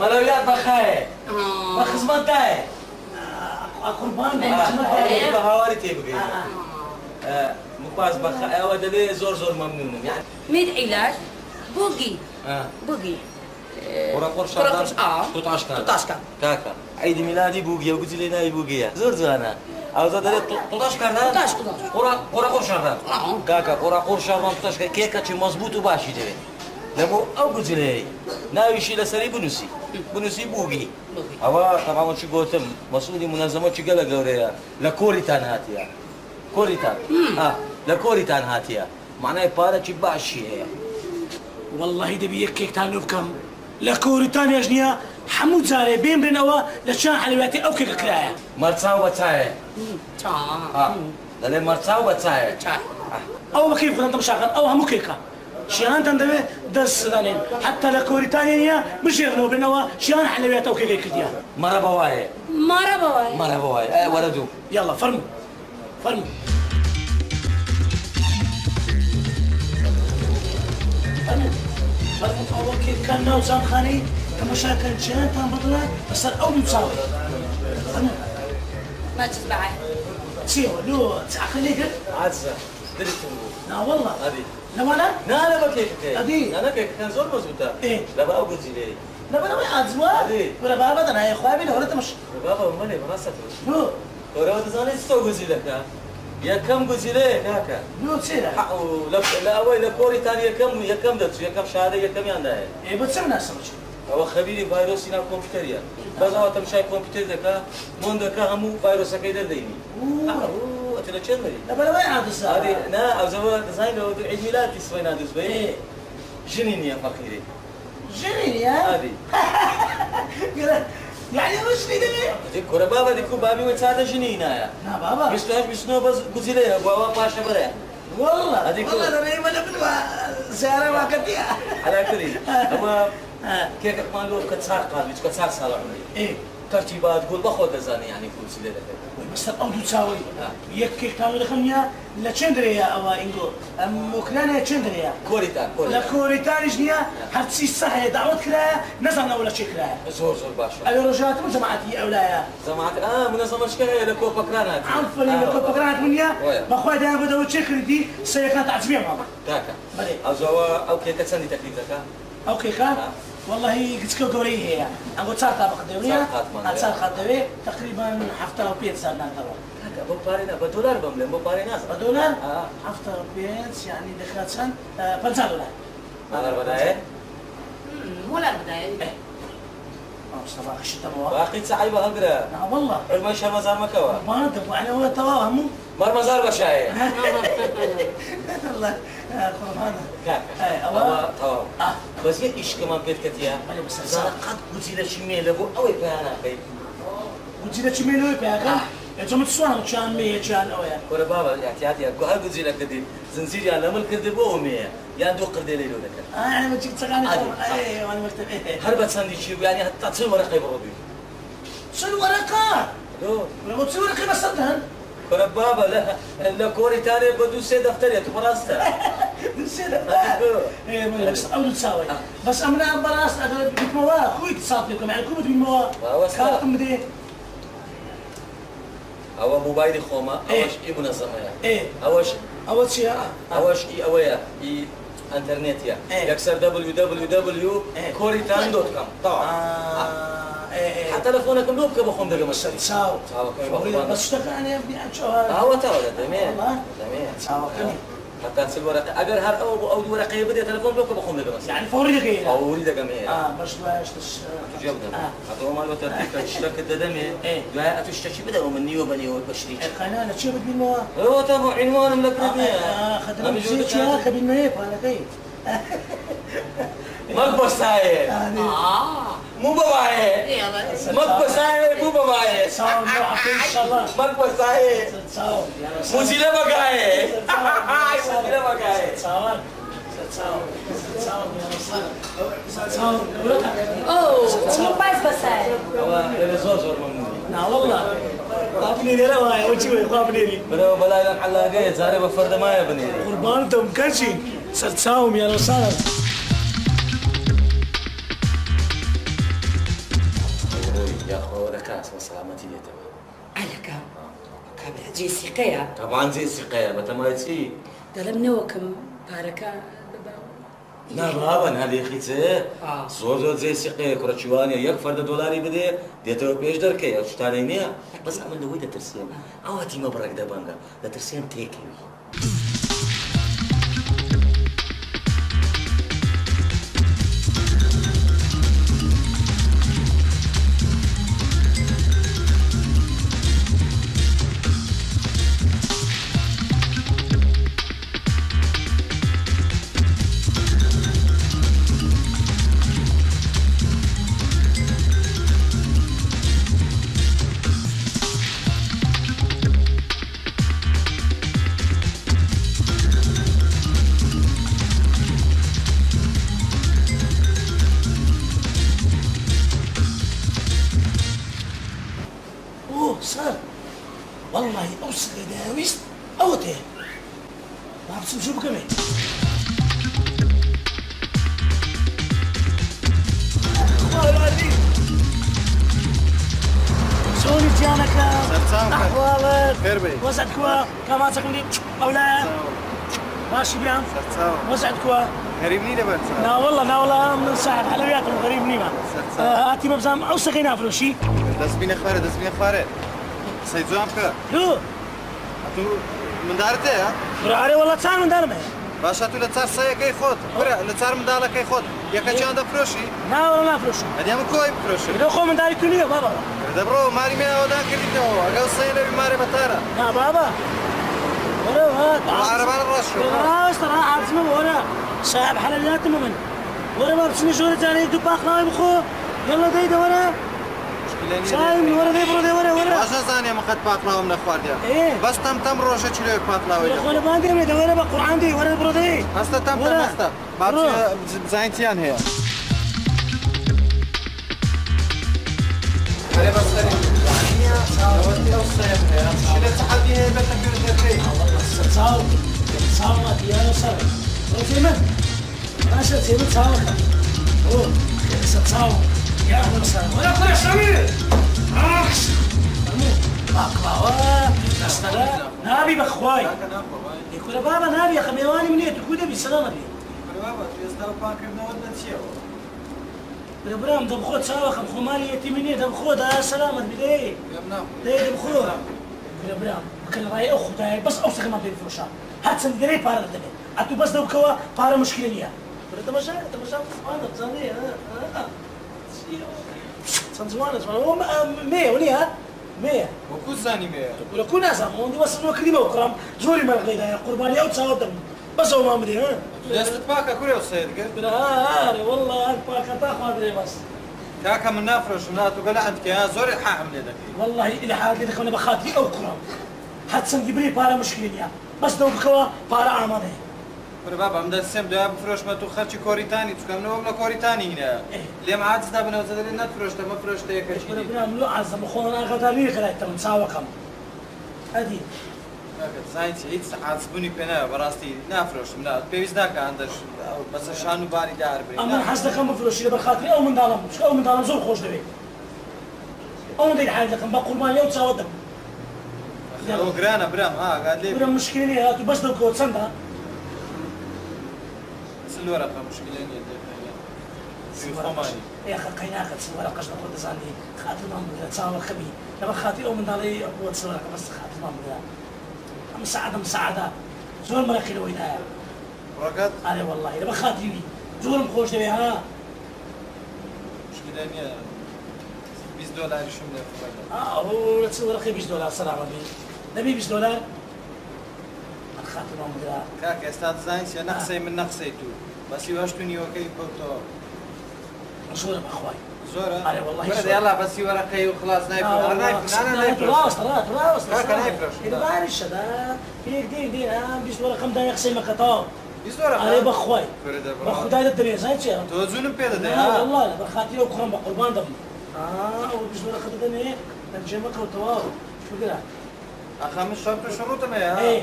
ملويات بخاية بخزمان تاعي قربان بهواري تيبقى مقاس بخاية ودبي زور زور ممنون يعني مید عیلاج بوگی آه. بوگی ورا قرش ورا قرش، آه. 13 كان. 13 كان. كاكا. عيد ميلادي بوغيا وقلت لي ناي بوغيا زور زوانا أو زاد 13 كان 13 13 قرا قرا قرش آه. كاكا قرا قرش 13 كيكا شي مزبوط وباشي دبي لمو أو قلت لي ناوي شي لسري بنسي بنسي بوغي هوا طبعا وش قلتم مسؤولي منظمه شي قال قوريا. لكوريتان هاتيا كوريتان آه لكوريتان هاتيا. معناه بارا شي باشي والله دبي يكيك تانو بكم لكوريتان يا جنيا. حمود زاري بين بين أوا لشان حلوياتي أو كيك كرايا. مرتاو بتاعي تا آه. دلي مرتاو بتاعي تا أو بكيف انت مشاغل أو همو كيكا. شیانتان دەوێت دەست دانێن حتا لە کۆریتانیە بژێڕنەوە بنەوە شیان حلەوێتەوە کێگەی کردیا مەرە بەوایە مارە بەوای مەرە بەوایە ئە وەرە دوو یاڵە فەرمو فەرمو فەرمو فەرمو ئەوە کێکان ناو جامخانەی تەمەشاکەن جیانتان بڵێ بەسەر ئەو دوو چاوە فەرمو ما تتبعي چیەوە لۆ چاقل لێ کرد عزە دلتم بوو ناوەڵە هەدی لەوانە نانە بە کێکەکەی ئەدی. نانە کێکەکان زۆر مەزبوطە ئێ. لەبە ئەو گوزیلەی لەبەرەوەی ئاجووە ئەدی. وەرە بابە دەنایە خوابی لە هەرەتەمەش بابا منێ بەڕاستە لۆ کۆرەوە دەزانێت ستۆ گوزیلەکە یەکەم گوزیلەیە کاکە لۆ چێرە لە ئەوەی لە کۆریتان یەکەم و یەکەم دەچوو یەکەم شارە یەکەمیاندایە ئێ بە چه مناسبە چ ئەوە خەبیری ڤایرۆسی ناو کۆمپیوتەریە بەزەوە تەمشای کۆمپیوتەر دەکا مۆندەکە هەموو ڤایرۆسەکەی دەردەینی ئەتە لە چێن مەری لەبەرەوەی ئادسا هذه نا أو زمان لو عيد ميلادي سوينا دوز بي إيه. جنين يا فقيري. ژنی یا هذه. يعني وش لي دمي دي كورا بابا دي كو بابي وتساعد جنين يا نا بابا مش لاش مش نو بس قلت لي بابا باشا برا والله هذيك والله كل- انا ايمن ابن زيارة ما كنتيها على كري اما كيف مالو كتساق قال مش كتساق صار عمري ايه ترتيبات قول باخذ دزاني يعني كل سيده بس الأوضو تساوي يك كانوا دخلنيا أو إنجو أم أوكرانيا تشندريا كوريتان لا كوريتان كوريتان جنيا هرتسي صح دعوت كلا نزلنا ولا شيء كلا زور زور باشا. أبي رجعت من جماعتي أولايا زمعت آه منظمه شكايه لكو بكرانات عرف اللي لكو بقرات منيا. ويا. بخوي دائما بدو تشكر دي سيكون تعزبيه ماما. بلي. أو زوا أو كيكه سندي تكليفك أوكي كان والله قلت لكم قوري هي. أنا قلت صار طابق دوريا صار خات دوري. تقريبا حفته وبيت صار لنا ترى كاكا بو بارينا بدولار بملم بو بارينا. دولار؟ آه. حفته وبيت يعني دخلت سن 50 دولار. أنا بداية؟ ولا بداية صباح الشتاء موا باقي تعيب هقرا لا والله. علما شهر مزار مكوا ما انت يعني هو توا همو مر مزار بشاي. الله. أوا أوا. تمام. آه. بس هيك إيش كمان بيت كتيا أنا بس قد قلت لك شمي لبو اوي بيانا كي قلت لك مين هو بياكا أنتم تسوان كان مية كان أويا. كورا بابا احتياطي أكو هل قلت لك دي زنزير يا لمل كردي بو أمي. يا دو قردي ليلو ذكر آه يعني ما جبت سكاني. عادي، صح. إيه وأنا مكتب إيه هربت ساندويتش يعني حتى تصير ورقة بربي شو الورقات دو لما تصير ورقة بس صدقها كورا بابا لا لا كوري تاني بدو سي دفتر يا تبراستا نسينا إيه ما بس تساوي. امنا براس أنا بيت موا. خوي تصاب لكم يعني كل بيت موا. واو، أستاذ. كانكم بدي. أو موبايلي خوما إيه. أوش اي منظمة؟ يا إيه. أوش؟ اول شيء أوش إي اويا إي إنترنت يا. إيه. يكسر www إيه. كوريتان دوت كوم طبعا. إيه إيه. حتى تلفونك ملوك مشتري تساوي تساوي كم فوري، بخون بس اشتغل أنا ابني شو هذا هو ترى دمين والله؟ حتى تصير ورقه اگر هر أو أو ورقة بدي تلفون بلوك بخون دقه مشتري يعني فوري دقيقة أو اريد دقه آه باش باش تش جبنا آه. هذا ما لو ترتيك اشتك إيه. دعاء تشتكي بدأ من نيو بني وبشريك القناة شو بدي الموا هو تابع عنوان ملك آه خدنا بزيت يا كبير ما يبغى أنا كيف؟ مقبس هاي آه. مو بواي يا بس مقبس هاي مو بواي تساوي ان شاء الله مقبس هاي تساوي مزيلة بقاي مزيلة بقاي تساوي تساوي تساوي تساوي أوه مو بس بس هاي هو زور زور ممنوني لا والله يا رسالة يا أخو لكاس وسلامتي يتبع على كام كابل جيسي قيا. طبعا زي السقاية بتمايتي دلمنا وكم باركة. نا بابا هذه خيتي آه. زور زور زي سقاية كرتشوانيا يك فرد دولاري بدي ديتو بيش دركي اشتانينيا بس عمل له ويدا ترسيم آواتي ما برك دبانغا ده ترسيم تيكي صار سلام. احوالك خير بي. وسعدكوا كاماتك مدي اولا ماشي غريبني لا والله لا والله من صاحب حلويات من غريب نيمة سلام. آه، هاتي مبزام أو سقينا فلوشي خوارە دەستبینە خوارێ سەی جوان بکە لو تو مندارت هەیە براري والله تعال من دارمه باشە تو لە چار سەیەکەی خۆت برە لە چار منداڵەکەی خۆت یەکەچیان دەفرۆشی لا والله ما فلوشي ئەدیام کۆی بفرۆشی لو خو من داري كلية بابا دەبڕۆ ماری مێ ئەودا کردیتەوە ئەگەڵ سەی لەوی مارێ بەتارە لا بابا ولا هات عربان راس ترى عازمه ورا صاحب حلويات من ورا ما بسني شو رجعني دو باقنا بخو يلا ديدا ورا شايم ورا دي برو دي ورا ورا باشە زانێ مقەت پاتڵاوم نەخواردیا إيه. بەستەم تەم ڕۆژە چلوێ پاتڵاوی يا اخوان باندي من ورا بقرآن دي ورا برو دي هەستە تەم ورا. هەستە بزانیتیان هەیە تصاوب تصاوب يا صار وتيمن ماشي تيمن تصاوب اوه تصاوب يا أهلا وسهلا ولا كل سمير اخس باقلاوة نستلا نابي بخواي يقول بابا نابي يا خميواني مني تقول بي سلامة بي برام دم خود ساوى خم خمالي يتيميني دم خود ها سلامة بدي دي دم خود برام كل راي اخو داي بس اوسخ ما بين فروشا هات سندري بارا دبي اتو بس دو كوا بارا مشكلة برا تمشى تمشى أنا بزاني ها سنزوانا زوانا هو مية ونيها مية وەکو زانی مێ ولا كنا زمان دي بس انه كلمة وكرام زوري ما غيدا قرباني أو تصاوب دم بس هو ما مدري ها دەستت پاکە کوێ و سید کرد ها ها والله اكبر كتاخ ما ادري بس کاکە من نافرۆشم ناتو گەلە ئەندکە زۆر حام لێ دەکەی والله إلى حاجة دخلنا بخاطري أو كرام حتى جبري بارا مشكلة بس دو بكوا بارا آمانة برە بابا ئەم دەستێم دوای بفرۆشمە تو خەرچی کۆریتانی چکەمنەوە لە کۆریتانی هینە إيه. لێم عادزدا بنەوە دەێت نەفرۆشتە مەفرۆشتە بنا یەکەچی بنا ملو عزم أخونا غداري خلاص تم ساوا كم أدي زانیتی هیچ عادبوونی پێناوە بەڕاستی نافرۆشم نا پێویست ناکە هەندەش بەسەر شان و باری داربێ أما حس كم بفلوش إذا بخاطري أو من دارم مش أو من دارم زور خوش دبي أو من دي حاجة كم بقول ما يوم تساوا دم ئەو گرانە برام ها گات بنا لێ مشكلة هاتو بس دو كوا مشکلە نیە خۆمانی يا أخي قيناك تسوى لك قشنا خد زاني خاطر ما مقدر تساوا خبي. لما خاطري أو من داري أبو تسوى لك بس خاطر ما مقدر مساعدة مساعدة زور مركي لو إنها ڕگەت أنا والله. إذا بخاطري زور مخوش دبي ها؟ مشکلە نییە 20 دۆلاریشم لێ. آه تسوي رقي 20 دولار سلام عليكم نبي 20 دولار؟ أنا خاطر ما مقدر کاکە ئێستا زانیە نەقسەی من نەقسەی تو. بەسی هەشتونیەوەکەی کەوتەوە رسول أخوي زۆرە أنا والله وەرە زۆر. یاڵا بەسی وەرەقەی و خلاص نایفرۆ راس راس راس هاك أنا يفرش. إذا بعرفش ده في دين دين ها بيش كم ده يقسم مقطع أنا بخوي بخداي الدنيا زين جوونم پێ دەدەی لا والله لا بخاطري وكرم بقربان دم آه. أو بيش ولا خد دنيا نجمك وتواو شو كده من شەرت و شڕوتم هەیە إيه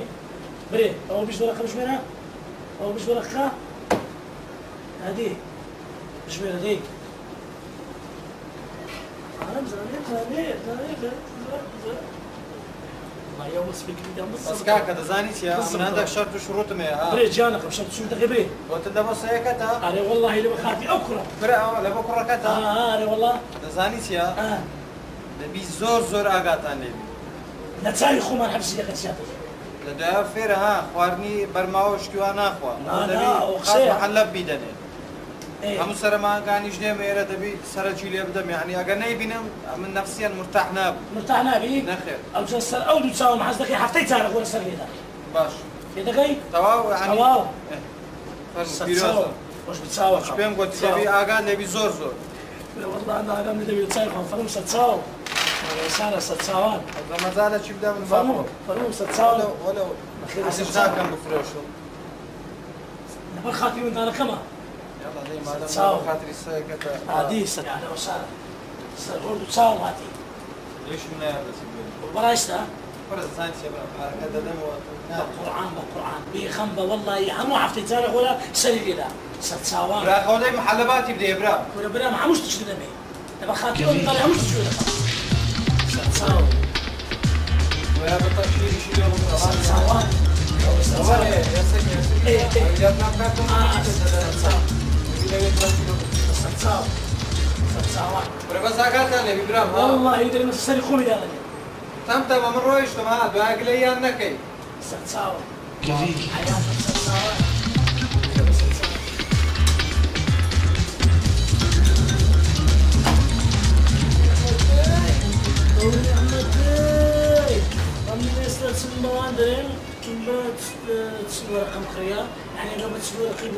بري أو بيش ولا خمس منها أو بيش خا هذه من هذيك أنا مزانيت زانيت زانيت ما يوم سبيك لي دام بەس کاکە دەزانی چیە من هەندێک شەرت و شڕوتم هەیە بري جانك مشان شو تغبري بۆتە دەبە سەیەکەتە أنا والله اللي بخاطي أكرة. برە ئەوە لە بۆ کوڕەکەتە آه أنا والله. دەزانی چیە آه. دەبی زۆر زۆر ئاگاتان لێبی تساوي خو ما نحبش يا كسيات لە دوای فێرە ها خواردنی بەرماوە شتیوان ناخوا. حەلب بیدەنێ إيه هەموو سەرماگانیش دێم ئێرە دەبی سەرەکی لێ بدەم یعنی ئەگە نەیبینم من نفسیان مرتاح نابم مرتاح نابي نەخێر أو جسر أو دو تساوي مع حزتك حفتي تعرف ولا سر هذا باش. اذا جاي تەواو پیرۆزە. واش بتساوي پێم گوتی دەبی ئاگات لێبی زۆر زۆر والله أنا أنا من دبي تساوي فرم ستساوي سنة ستساوان ڕەمەزانە چی بدەم فرمو فرمو ستساوي وەلو أخير حەزش ستساوي ناکەم بفرۆشم نبر خاطري من أنا كمان. یاڵا دەی مادەم چاو. خاتری سەیەکەتە عادي ست يعني وسهلا غرد تساوي هاتي ليش من يردسي بەڕاستا فرز زانسي برا بەقورآن بەقورآن بێخەم بە وەڵی هەموو هەفتەی جارە خۆرە سەری لێدا سەد چاوان برا خودي محلباتي بدي برا. شتش دەمێ لە بە خاکی ئەوی قەڵ هەموو شتش دەکەم سەد چاو ويا بطشير شو يوم سەد چاوان أولا يا سيدي يا سيدي. إيه. جابنا كاتم آه، والله دەرێمە سەری خۆمی داڵێ تم تم من رويشتم ها دو أقلي يا نكي سەد چاوە كيفيك حياتە سەد چاوان رقم خيار يعني لو تسوي رقي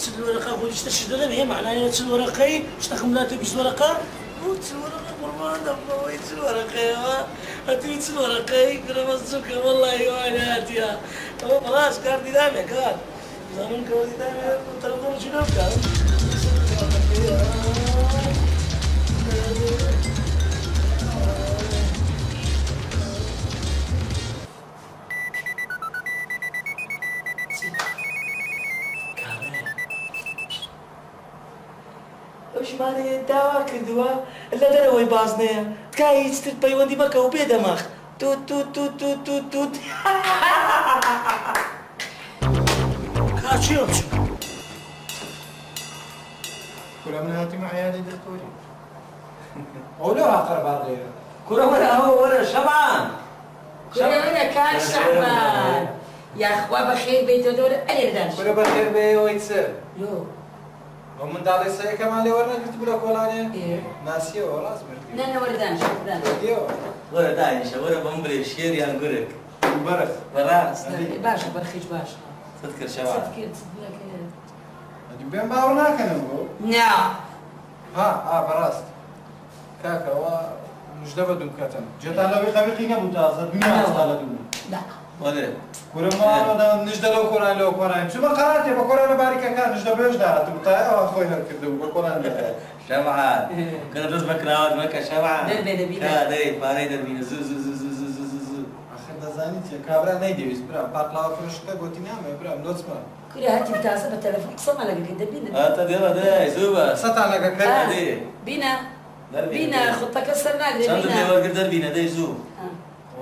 بكرم تسوي ورقة قول اشتري درهم هي معناها تسوي ورقي اشتكم لا تبي ورقة وتسوي ورقة قربان دبا ويتسوي ورقة هاتي تسوي ورقة كنا مصدوك والله وأنا هاتيا هو خلاص كار زمان شنو كار ژمارە داوا کردووە لە دەرەوەی بازنەیە تکای هیچتر پەیوەندی مەکە و بێ دەماخ. توت توت توت توت توت توت کاچیۆ چ كل من هاتي معي هذه دكتوري أولو آخر باقي كرة ولا هو ولا شبعان كلنا كان شعبان يا اخوة بخير بيت دور اللي ردانش كل بخير بي ويتسر يو O mundalesaya kemale varına git bura kolane. Nasiye olaz mı? Ne ne vardan şuradan. Diyor. Vardan işte vara bombri şiir yan gurek. Barak. Baras. Baş barxic baş. تذكر شوارع تذكر تذكر هذه بين باور ناكن بو نعم ها اه براست كاكا و مجدبه دون كاتن جت على وي خبيقي نبو تازه بما اصلا لا ولا كل ما أنا نجد لو كوران لو كوران شو ما قرأت يا بكوران بارك كان نجد بيش دارت بتاعي أو أخوي هالكردو بكوران شبعان كنا بس بكراود مكة شبعان دربي دربي كا داي باري دربي زو زو زو زو زو زو زو آخر دزانیت یه کابرا نیدیویست برا باقلاوا فرشته گوتی نامه برا لطفا كل هاتي بتاسة بالتلفون قصة ما لقى كده بينا هات ديما داي زوبا آه. کرد دي. بينا دربي بينا خطة كسر نادري شنو بينا دي ورقة دربي نداي زو آه.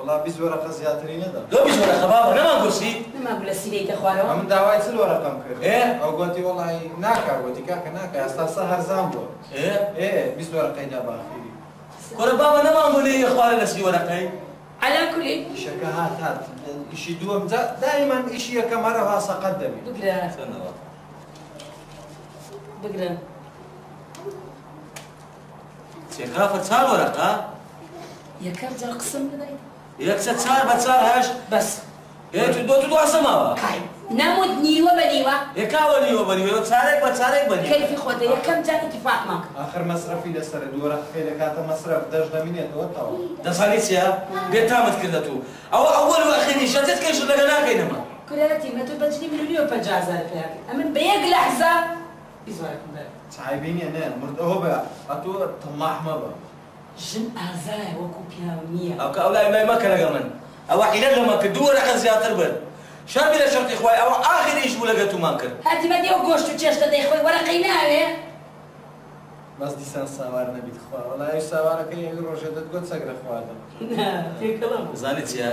والله بیز ورقه زیاتری ندا لو بيش ولا خبابة أنا ما كرسي ما أقول السيدي اخوانه هم دعوای چل ورقه کرد. إيه؟ أو گوتی والله ناکا گوتی کاکا ناکا استا سهر زام بو إيه إيه بیز ورقه دا باخیری كورا بابا أنا ما نقول يا اخواني نسي ورقي على كل شكا هات هات. اشي دوم دائما اشي كمره واسا قدمي بقرا. بقرا سيكافة صار ورقة؟ يا كم قسم لنا يكسر صار بتصار هاش بس إيه تدو تدو اسمها هاي نمود نيوة بنيوة يكاولي وبني وتصارك بتصارك بني كيف خودة يا كم جاء اتفاق معك اخر مصرفي لسر دورة خيلة كاتا مصرف درج دمينيت وطاو ده صاليسيا قلت تامت كردتو أو اول واخير شتت كيش لقنا كينما كلاتي ما تبجني من اليوم بجازة لك أمن بيق لحظة صعيبين يا نان مرد هو بقى اتو طماح ما ژن ئازایە وەکو پیاو نییە؟ ئەوکە ئەو لای مای مەکە لەگەڵ من. ئەوە حیلە لەمە کرد دووە ڕقە زیاتر بن. شەربی لە شەرقی خۆی ئەوە ئاخریش بوو لەگە تومان کرد. هەتیمەدی ئەو گۆشت و چێشتە دەی خۆی وەرەقەی ناوێ؟ بەس دیسان ساوار نەبیت خوا. وەڵای ساوارەکەی یەک ڕۆژێ دەتگوت سەگرە خواردم زانیت چیە؟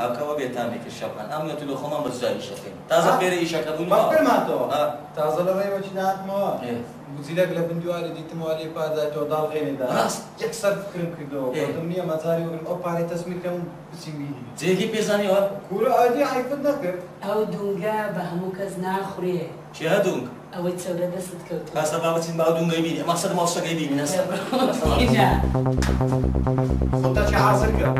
هاوکەوە بێتانێکی شەپان. ئەمێت لە خۆمان بەزاری شەقین. تازە فێرە ئیشەکە بوون. تازە لەوەی وەچی ناتمەوە بخبر ما تو آه. تازه لوی و چی دهت ما إيه. بزیلک لبن دیوالی دیت موالی پادا تو دال غینی دا راست. یک سر فکرم کردو إيه. گفتم نیا مزاری و أو پاری تصمیم کم بسیم بیدی زيكي بيزاني ور کورو آدی عیفت نکر أو دونجا بهمو كزنا خوريه شي هدونك أو تسورة دست كوتو كاسا بابا تين باودون غيبيني ما صد ما وصل غيبيني ناس إيجا خودتا چی حاصل کرد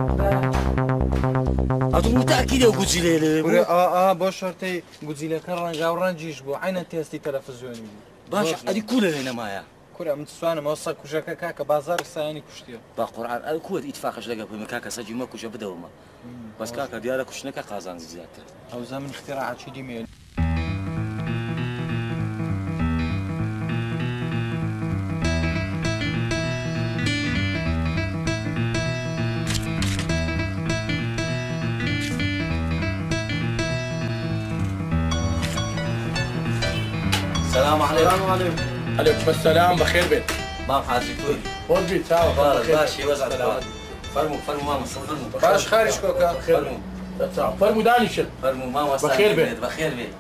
اتو متاكد يا قلت کورو لي آه آه با شرطی گزیله کر رنگا و رنجیش باش كل لنا مايا. کورو من تسوانه موصل کشکا کاکا بازار سایانی کشتیو با قرآن ادي كود اتفاقش لقى بما كاكا سجي ما. كوجا بدوما بس كاكا ديالك وشنكا قازان زيادة. أو زمن اختراعات چی دیمیل السلام عليكم. عليكم. السلام بخير بيت. مام حاجي كوي خذ بيت ساوى بارك بخير. باشي وزع الفواد فرموا فرموا ماما فرموا باش خارج كوكا. ساوى فرمو. دانيشن فرموا ماما بخير بيت. بخير بيت.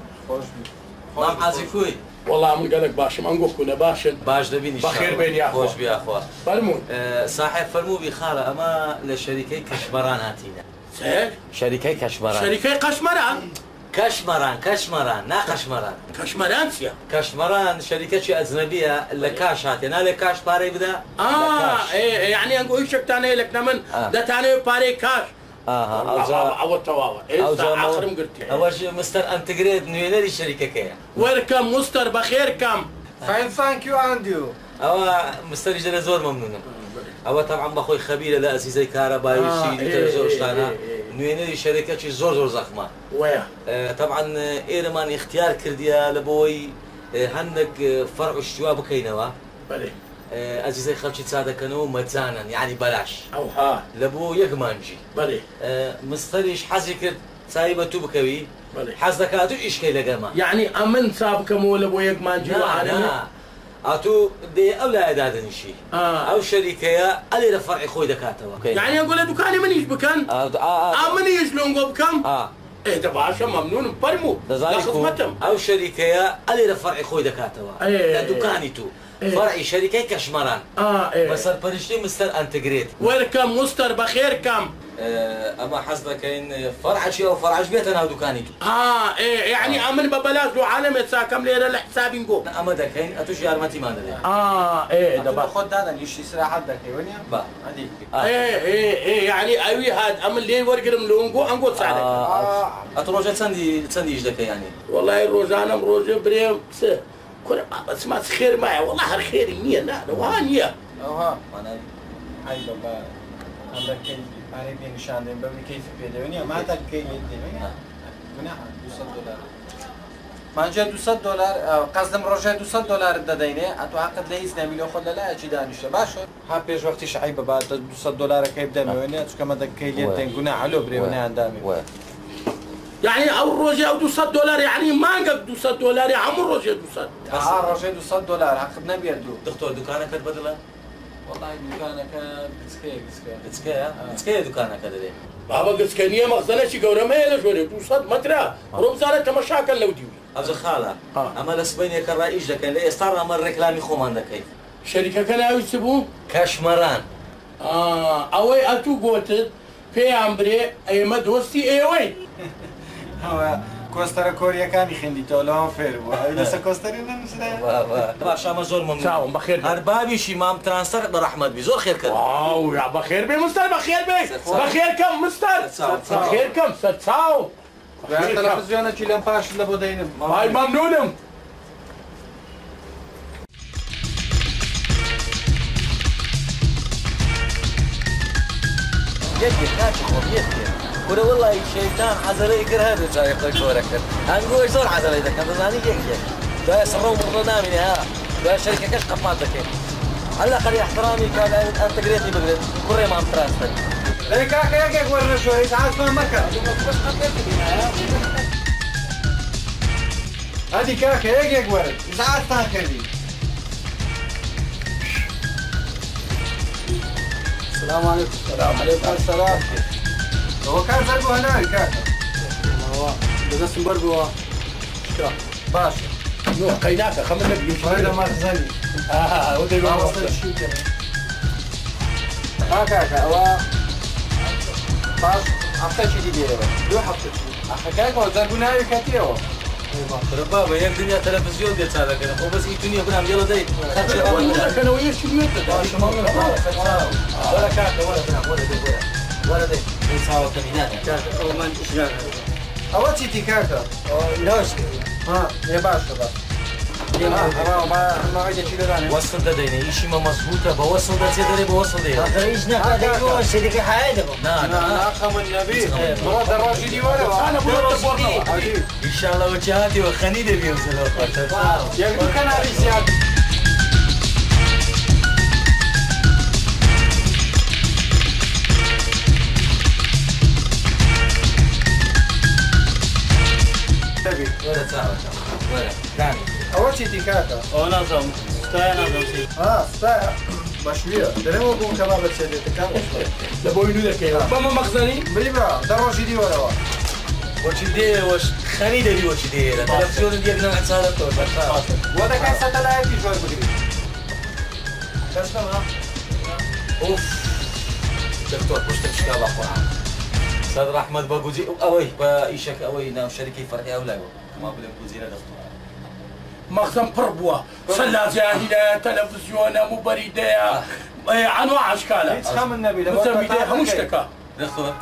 مام حاجي كوي. والله من قالك باشا ما نقول كنا باشا. باش دبيني بخير بين يا. خوش بيا أخوة. فرمو. آه، صاحب فرمو بي خالة أما لشركة كشمران هاتينا. سير شركة كشمران. شركة قشمران كشمران كشمران نا كشمران. كشمران سيا كشمران شركة شي أجنبية لكاش هاتينا لكاش باري بدا؟ آه لكاش. إيه إيه، يعني انقول إيش تاني لك نمن آه. ده تاني باري كاش آه اوزا عوض تواوا إيه اخر مقرتي اول شيء مستر انتجريت نوينري شركة كيا ويلكم مستر بخير كم فاين ثانك يو انديو أو مستر جل زور ممنون أو طبعا بخوي خبير لا زي كهرباء آه، وشي إيه، لتر زور إيه، شتانا إيه، إيه. نوينري شركة شي زور زور زخمة. ويا؟ آه، طبعا آه، إيرمان اختيار كرديا لبوي. آه، هنك آه، فرع الشوا بكينوا. بلي. آه، عزيزي خلشي تساعد كانوا مجانا يعني بلاش. أو ها لبو يقمانجي بلي. آه، لا أتو دي اولا ادادن شي آه. أو شركة اللي رفرع خوي دكاتوا يعني أقول دكاني من يشبكن آه آه آه. من يشلون بكم آه. إيه ده باشا ممنون. برمو. لا خدمتهم أو شركة اللي رفرع خوي دكاتوا إيه. دكاني تو. إيه. فرعي شركة كشمران. آه إيه. بس البرشتي مستر انتجريت. ويلكم مستر بخير كم آه، أما حصدك كاين فرع شي أو فرع بيت أنا دكاني آه إيه يعني آمن ببلاش لو عالم يتساكم ليرة الحساب نقول أما دا كاين اتوش يارمتي ما ندري آه إيه ده بقى خد هذا يشتي سلاح حدك ونيا با. هذيك إيه إيه إيه يعني ايوي هاد امن ليه ورقر ملونقو انقول تساعدك. آه. أتو روجا تسندي تسندي يجدك يعني؟ والله روزانا مروجة بريم س كل بس ما خير معي والله الخير نية لا وهانية. أوها. أنا هاي بابا عندك كيف أنا بين نشان دين ببي كيف بيده ونيا ما تك كيف يدي. ونيا ونيا 200 دولار. ما جا 200 دلار قصدم روجا 200 دلار ددينه أتو عقد ليس نعمل خد لا أجي دانش. باشه ها بيش وقت شعيبه بعد 200 دولار كيف دمي ونيا كما دك كيف يدين قنا علو بري ونيا عندامي يعني أو روجة أو 200 دولار يعني ما قد 200 دولار يا عم روجة 200 آه روجا 200 دولار عقدنا بيدو دكتور دكانك بدلا؟ دوکانەکە دوکانەکە دەێت بابە گچکە نیە مەخزەنەی گەورەمەیە لە ژۆێ 200 مترا. ڕۆبزارە تەمەشاکە لەو دیوی ئەزە خاڵە. ئەمە لە سبینێکە ڕائیش دەکەن لە ئێستا ئەمە ڕێکلامی خۆمان دەکەیت شەریکەکە ناوی چ بوو؟ کەشمەران. ئەوەی ئەتوو گوتت پێیان برێ ئێمە دۆستی ئێوەی. کۆستەرە کۆریەکانی خندی تۆلاوە فێر بوو لەسە کۆستەری نەنووسرێ باشامە زۆرمان چاوم بەخێر هەر بابیشی مام ترانسەر بە خیر بی. زۆر واو یا بەخێر بێ مستەر بەخێر بێ. خیر مستەر. خێرکەم سەر چاو. تەلەفزیۆنەکی لەم پاش لە بۆ دەینم وای مەمنونم یەک یەک ناچ خۆ یەک كره والله الشيطان عزلي كر هذا جاي يقول كورك هنقول زور عزلي ذاك أنا يجي ده سرو مرنا من ها. ده شركة كاش قفاتك على الأقل احترامي كان أنت قريتني بقريت. كره ما ترانسفر. ليك هيك هيك ورنا شوي. ساعات ما مكة؟ هذه كاكا هيك هيك ورد. ساعات تاكلي السلام عليكم. السلام عليكم. السلام هو كان فرقه هناك كاكا بس برضو باشا. نو قيناك خمس لك هذا ما تزني. آه ودي ما وصلت شيء كمان ها كاكا هو باش حطيت شيء دي دو حطيت؟ شيء أخي كاكا وزرقنا هاي كاتيو بابا يا دنيا تلفزيون ديال هذا كذا وبس يجوني يقول يلا داي. كانوا ويا شو ولا كاكا ولا كاكا. ولا مساواتنی نداره او من ایش اول چی ها یه باش بابا وصل ده دینه ایشی ما مضبوطه با وصل ده چه داره با وصل ده آخه ایش نه قدر یو صدیق حیده با نه نه آخه من نبی برا دراجی دیواره با انا بولا تبورنا با ان شاء الله وجهاتي وخنيده بيوصلوا يا كناري زياد ولا ساعه ولا ثاني اول چێتی کاکە ئەو نازم ستای نازم سی ستایە باشویە دەرەوە بووم کە با بەچێتێتەکە لە بۆی نو دەکەیەوە بەمە مەخزانی بری بە دە ڕۆژی دیوەرەوە وەچی دێوەش خەنی دەبی وەچی دێ لە تەلەڤیزیۆن دیێک نە چارەتەوە بۆ دەکەی سەتەلایەتی ژۆر بگری دەستەوە اوف دكتور پشت شکا با قرآن صدر احمد با گوزی اوی با ایشک اوی ناو فەرقی ئەو لای ما بڵێ گوزیرە دەستور مەخزم پڕ بووە سەلاجاهیلە تەلەڤزیۆنە موبەریدەیە عنوا عشکالە هیچ خەمن نەبی لە مزەمیدە هەموو شتەکە دەخۆر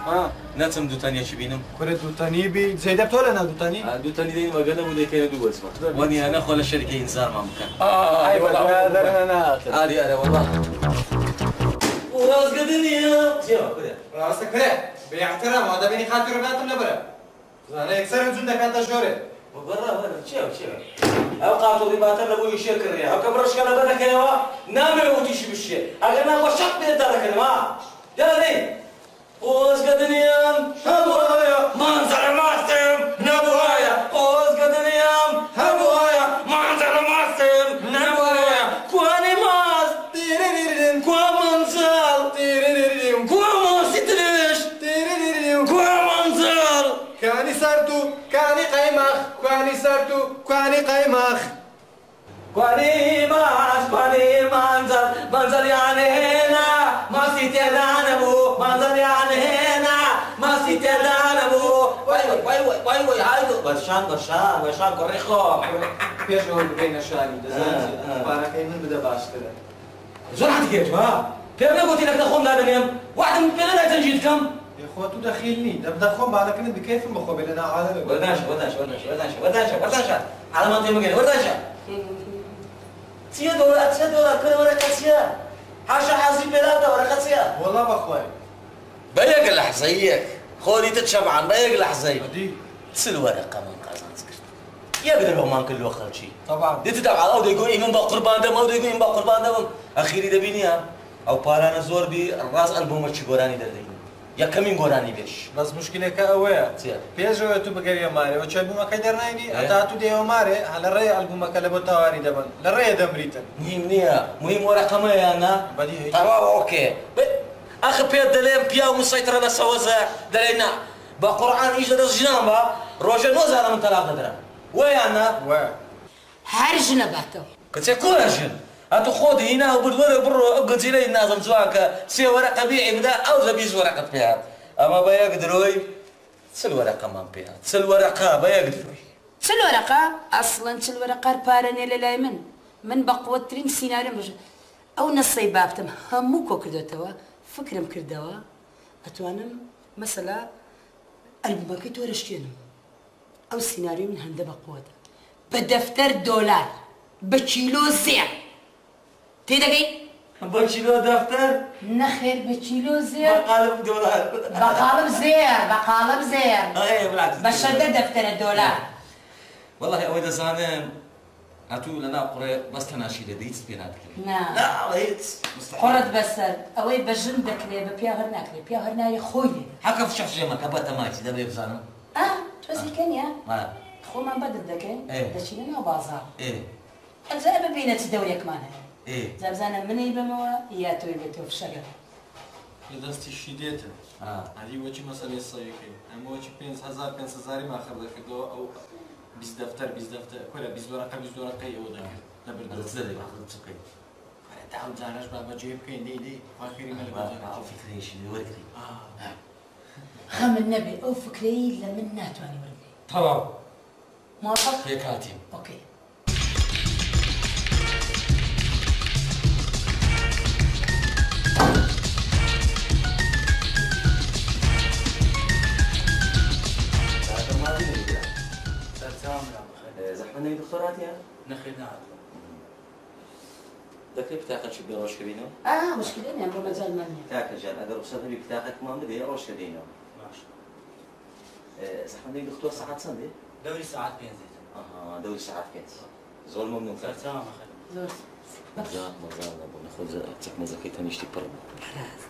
نەچم دوتانیەکی بینم کورە دوتانی بی زەیدە تۆ لە ناودوتانی دوتانی دەین وەگەنە بوو دەکەێنە دوو وەزمە وەنی هەنە خۆ لە شەرکەی ئینزارمان بکەن ئاری ئەرە وەڵا ڕازگەدنیە ڕاستە کرێ بێحترام وا دەبینی خاتر باتم لەبەرە زانە یەکسەر جون دەکاتە ژۆرێ بەڕا بەرە چێ چێ ئەو قاتڵی باتر لە بۆی شێر کردێ ئەو کە بڕشکە لە بەرەکەیەوە نامێ وتیشی بشێ ئەگەر نا بە شەق پێ دەڕەکەنەوە یاڵێ خۆزگەدنیام هەمووایە مانزەرە ماستم نەبووایە خۆزگەدنیام هنا هنا ماسی تهدان بو وای وای وای وای وای وای هایدو بشان بشان بشان کاری خواب پێشەوە بگەینە شاری آه، دەزانێت آه. پارەکەی من تو دەخیلنی دەبدە خۆم باەکەن بکەیتم بخۆ بێ لە ناعاالە وەرداشە وەرداشە وەرداشە وەرداشە وەرداشە وەرداشە عەلەمان تێمەگەێنە وەرداشە چیە دۆڵە چیە دۆڵە کڕە وەرەکە چیە حاشا حەزی پێدادا وەرەکە چیە وەڵا بەخوای بەیەک لەحزەیەک خۆریتە چەبعان بەیەک لەحزەی دی سل وەرەقە من قازانج کرد. یەک دەرەوەمان کرد لۆ خەڵکی طبعا. دێت دەبعا ئەو دەیگوی من بە قوربان دەم ئەو دەیگوین بە قوربان دەبم ئەخیری دەبینیە ئەو پارانە زۆر بی ڕاست ئەلبومەکی گۆرانی دەردەین یەکەمین گۆرانی بێش بەس مشکلەکە ئەوەیە چییە؟ پێشەوە تو بگەویە مارەوە چەبوومەکە دەرناینی آه. ئەتا تو دێوە مارێ هە لە ڕێ ئەلبومەکە لە بۆ تاواری دەبن لە ڕێە دەمریتن مهم نییە مهم وەرەقەمەیانە بەدی هیچ. تەواو ئۆکێ ئەخ پێت دەلێم پیا و مسەیترە لە سەوەزە دەلێنا بە قورآن ئیش دەدەست ژنان بە ڕۆژە نۆزانە من تەلاق دەدرا وەیانە وە هەر ژنە باتەوە کەچێ کۆژن ئەتو خۆت هینا و بردوەرە بڕۆ ئەو گەجیرەی نازم جوان کە سێ وەرەقە بیعی بدا وەرەقەت پێات ئەمە بە یەک درۆی چل وەرەقەمان پێات چل وەرەقا بە یەک درۆی چل وەرەقە ئەسڵەن چل وەرەقار پارەنێ لە لای من بە قوتترین سیناریم بژ ئەو نەسەی بابتم کردوێتەوە فکرم کردەوە ئەتوانم مەسەلا ئەلبومەکەی تۆ رشتێنم ئەو سیننااری من هەندە بە قوتە بە دەفتەر دۆلار تێدەگەی بە کیلۆ دەفتەر نەخێر بە کیلۆ زێر قالب دۆلار بەقالب زێر بەقالب زێر ئەی بڵات بە شەدە دەفتەرە دۆلار والله ئەوەی دەزانم هاتوو لەنا قوڕێ بەستە ناشی لە دیت پێ ناکرێت قڕت بەسەر ئەوەی بەژن دەکرێت بە پیا هەر ناکرێت پیا هەر ناری خۆی لێ حەکە شەفژێمەکە بە تەماکی دەبێ بزانم. ئا تۆزیکەنیا ما خۆمان بەدر دەکەین. دەچینە ناو بازار. ئێ ئەجا ببینە چ دەورێکمان ئێ زابزانە منەی بمەوە یا تۆی بێت تۆ فشەگە لە دەستی شیدێتە آه. علی وەچی مەسەلەی سەیەکەی ئەمەوەچی 5هزار 500زاری ماخر دەکردەوە ئەو بیست دەفتەر بیست دۆرەکە بیست دۆرەکەی ئەوە دەکرد باخذ چکەی داو جارش با بەجێ بکەین دەی فاخری مەلە ئەو فکرێکی وەرگری خەمن نەبێ ئەو فکرەی لە من ناتوانانی وەرگێ تەواو موافق پێ کاتیم ئۆکەی زەحمە نەی دکتۆراتیە نەخێ نهات دەکەی پتاقەکی بێ ڕۆژکەبینەوە ئا مشکلە نیە بۆ مەجالمان نییە تاکە جان ئەگەر ڕوسەت هەبی پتاقەکمان بدەی ڕۆژکەبینەوە باش زەحمە نەی دکتۆر سەعات چەندێ دەوری ساعت پێنجێت ئەها دەوری سەعات پێنج زۆر مەمنون کار سەرچاوە خەر زۆر مەزان مەزان بۆ نەخۆ چەک مەزەکەی تەنیشتی پڕ بوو بەراز،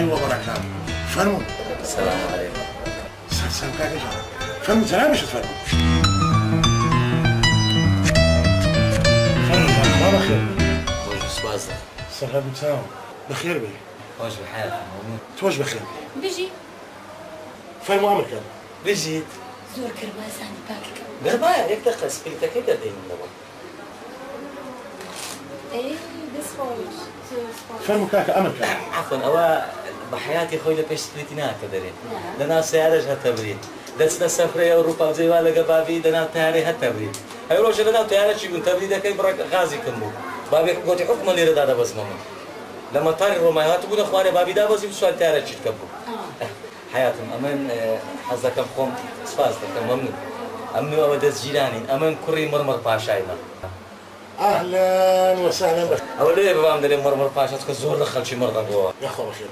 الله وبركاته فرموا السلام عليكم. سلام سلام كاكا جان فرموا سلام مش تفرموا فرموا ما بخير خوش سبازة سلام. سلام بخير بي. خوش مأمون توش بخير. بيجي فرموا عمر كان. بجيت زور كربازاني باكك قربايا هيك دقة سبيلتك هيك قدين من دوا إيه بس فوش فرموا كاكا أمر كان. عفوا أوا بحياتي خوي لبيش سبليتنا كدري نعم. دنا سيارة هتبريد دسنا سفرية أوروبا زي ولا قبابي دنا تاري هتبريد هاي روش دنا تاري شي كنت تبريد كي برك غازي كمو بابي قلت حكم اللي ردا بس ماما لما طار الروماي هاتو قلنا اخواني بابي دا بس بسؤال تاري شي كبو حياتم أمن حظكم خوم سپاسدەکەم مەمنون. ئەمن ئەوە دەست جیرانی ئەمن کوڕی مرمر پاشایمە أهلا وسهلا بك ئەوە لێ بابام دەێ مرمر کە زۆر لە خەڵکی مەڕدە بووە. يا أخو بخير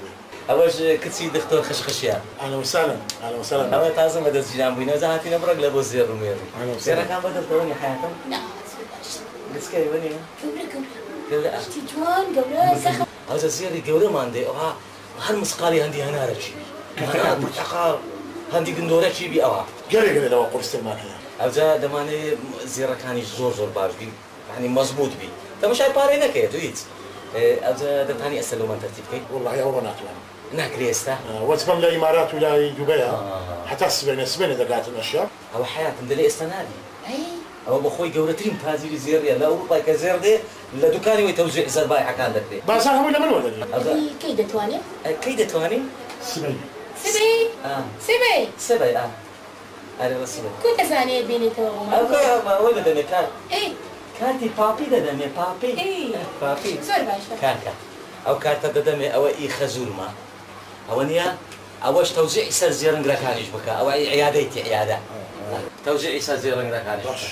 بي ئەوەش کچی دختۆر خشخشیە أهلا وسهلا أهلا وسهلا. تازە بە دەست جیران بووینە زاهاتینە بڕک لە بۆ زێر ڕمێڕ أهلا وسهلا. زێرەکان بەدەستەوەنی حیاتم لا گچکەی وەنی قبل قبل اشتي جوان قبل زخم ئەوزە زێری گەورەمان دێ ئەوها هەر مسقالی هەندی هەنارەچی پرتەقال هەندی گندۆرەچی بی ئەوە قري قري لو قرص المال هنا ئەوجا دەمانێت زیێڕەکانی زۆر زۆر باش بی ینی مەزبوط بی تەمەشای پارەی نەکەێت هیچ ئەوجا دەتانی ئەسەلومان تەرتیب بکەیت والله يا ورا ناكلام ناکری ئێستا وزبن الامارات ولا دبي آه. حتى سبين اذا قاعد الأشياء. ئەوە حیاتم دەلێ ئێستا نابی إي. ئەوە بەخۆی گەورەترین تازیری زێریە لە ئەوروپای کە زێر دێ لە دوکانی وی تەوزێ زەربایعەکان دەکرێت بازارهم ولا من ولا ئەوجا كي دتواني کەی دەتوانین سبين سبي سبي سبەی ئا ئەرێ سبەی كنت زاني بيني تو؟ ئەوە دەدەمێ کار إي. کاتی پاپی دەدەمێ پاپی إي. پاپی زور باشا کاکە ئەو کارتە دەدەمێ ئەوە ئی خەزورمە ئەوە نییە ئەوەش تەوزیعی سەر زێرنگەکانیش بکە ئەوە عیادەیتی عیادە تەوزیعی سەر زێرنگەکانیش بکە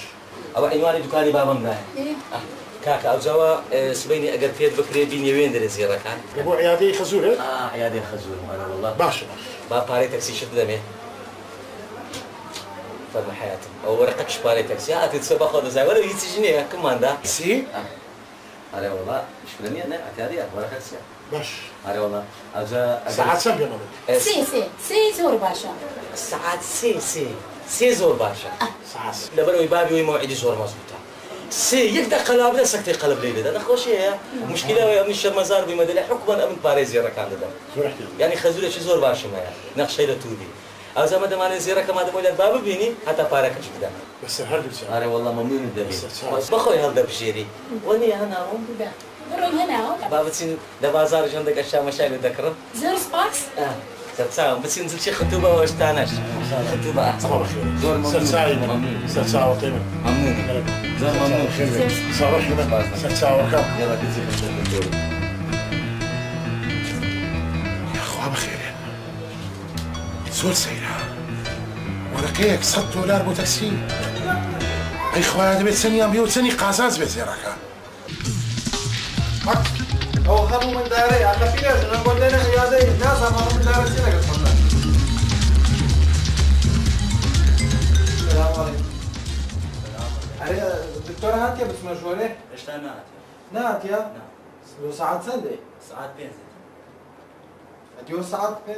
ئەوە ئەیوانی دوکانی بابم نایە اي کاکە ئەوجاوە سبینی ئەگەر پێت بکرێ بینێوێن دەرێ زێرەکان ابو عيادي خزوره عیادێ خەزور والله باشا با پارەی تەکسی شت دەمێ فەرمە حياتم ئەو وەرەقەت پارەی تەکسی هاتێت سە بەخۆ دەزای وەرە هیچی ژنێ کماندا سي ئەرێ وڵا شکرنیە نە ئەتیاریە وەرەقەتسیە باش. ئەرێ وڵا ئەوجا ساعات سم يوم سي سي سي زور باشا. سعات سێ سێ سێ زۆر باشە ساعات لەبەرەوەی بابی وی مەوعیدی زۆر مەزبوطە سێ یەک دە قەلاب لە سەکتەی قەلب لێ دەدا نەخۆشیەیە مشکلەوەی ئەمنی شەرمەزار بووی مەدەلە حکومەن ئەمن پارەی زیێڕەکان دەدەم شو رحت یعنی خەزورێکی زۆر باشم هەیە نەخشەی لە توودی ئازەمە دەمانێت زیێڕەکەما دەمۆلێت با ببینی هەتا پارەکەش بدەم بس هل ساعة ئارێ وەڵام مەمنون دەبێت سەر. بەخۆی هەڵدەبژێری وەنی هەناوم لا بروح هنا با بچین لە بازار ژەندەکە شامەشای لە دەکڕم زور سباكس سەرچاوم بچین چی خەتوبەوە شتانەش خەتوبە صباح الخير زۆر سر ساعة مەمنون سر ساعة وقيمة مەمنون زۆر مەمنون خير صباح الخير سر ساعة وكم يلا خشيت يا اخو بخير زول سيرة ولكيك صد دولار بو تاكسي اي خويا دبيت سني ام بيوت سني قازاز بيت زيركا ئەو هەموو من دارەی ئەکە پیرێژنە بۆ لێنە عیادەی نازانم من دارە چی لەگەڵ خۆتان سلام علیکم ئەرێ دکتۆر هاتیە بچمە ژۆرێ هێشتا نهاتێ نهاتیە نا. دو ساعت چەندێ سعات پێنج دیۆ ساعت پێ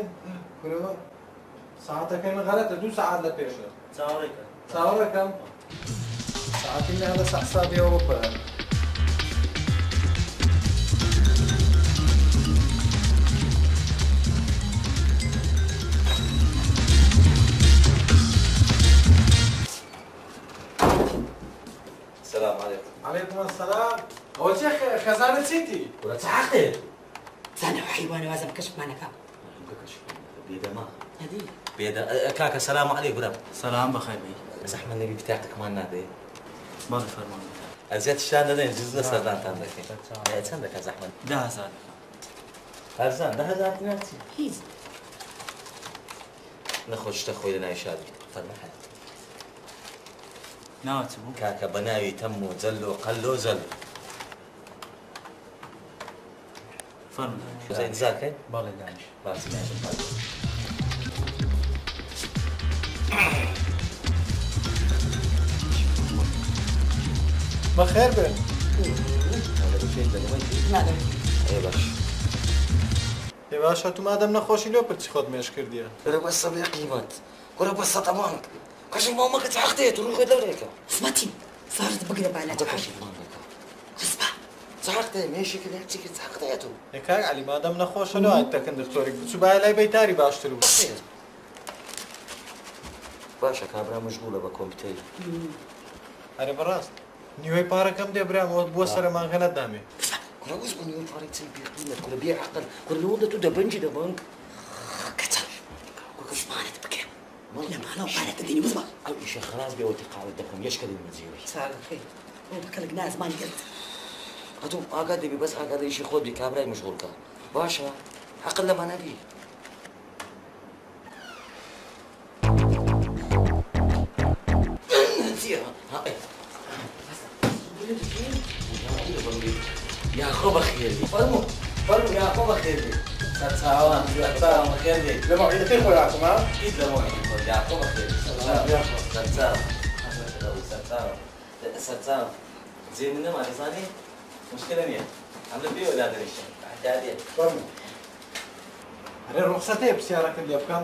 کورەوە ساعتەکەی من غەرەتە دوو ساعت لە پێشە چاوەڕێکە چاوەڕەکەم ساعتی من هذا حسابي أوروبا السلام عليكم عليكم السلام خزانة سيتي. ولا زانا معنا كام بيدا ما بيدا كاكا السلام عليكم برام سلام بخير. بي زحمة النبي بتاعتك ما نادي. باقي فرمان أزيد الشان ده جزء سردان تاندك عندك. زحمة ده هزار هرزان ده هزار ناتي هيز. نخش تخوي لنا يشاد فرما حد ناوتبو كاكا بناوي تمو زلو قلو زلو. فرمان زين زاكي؟ باقي دانش بس ماشي بخير بين ما ادري اي باش تو مادەم نەخۆشی لۆ پرچی خۆت مێش کردیە وەرە بەسە بێ قیمەت وەرە بەسە تەمانک قەشنگ مامەکە چاختەیە تو ڕوخی دەورێکە سمەتی سارت بگرە بالە قەشنگ مامەکە چاختەیە مێشی کرد چیکە چاختەیە تو ێکار علی مادەم نەخۆشە لۆ ئەتەکەن دکتۆری بچوو باە لای بەیتاری باشتر بوو باشە کابرا مشغولە بە کۆمپیوتەر ئەرێ بەڕاست نیوەی پارەکەم دێ برام بۆ سەرمانغە نەدامێ كنا وزن يوم فارق تسوي بقيمة كنا بيع عقل كنا لو ده ده بنجي ده بنك كتر وكش مالت بكم ما لو بالت الدنيا مزبط أو شيء خلاص بيوتي قاعد دكم يشكل المزيوي صار الخير. هو بكلك ناس ما قلت. هاتو أقعد بي بس أقعد يشي خود بكاميرا مشغول كا باشا عقل لما نبي يا خبا خيري فرمو فرمو يا خبا خيري ساتساوان ساتساوان خيري لما عيدتين خوياكم ها أكيد لما يا خبا خيري ساتساوان ساتساوان ساتساوان زين منهم على زاني مشكلة نية عمل بيه ولا ادري إيش حدادية فرمو ئەرێ ڕوخسەتەیە پرسیارەکە لێ بکەم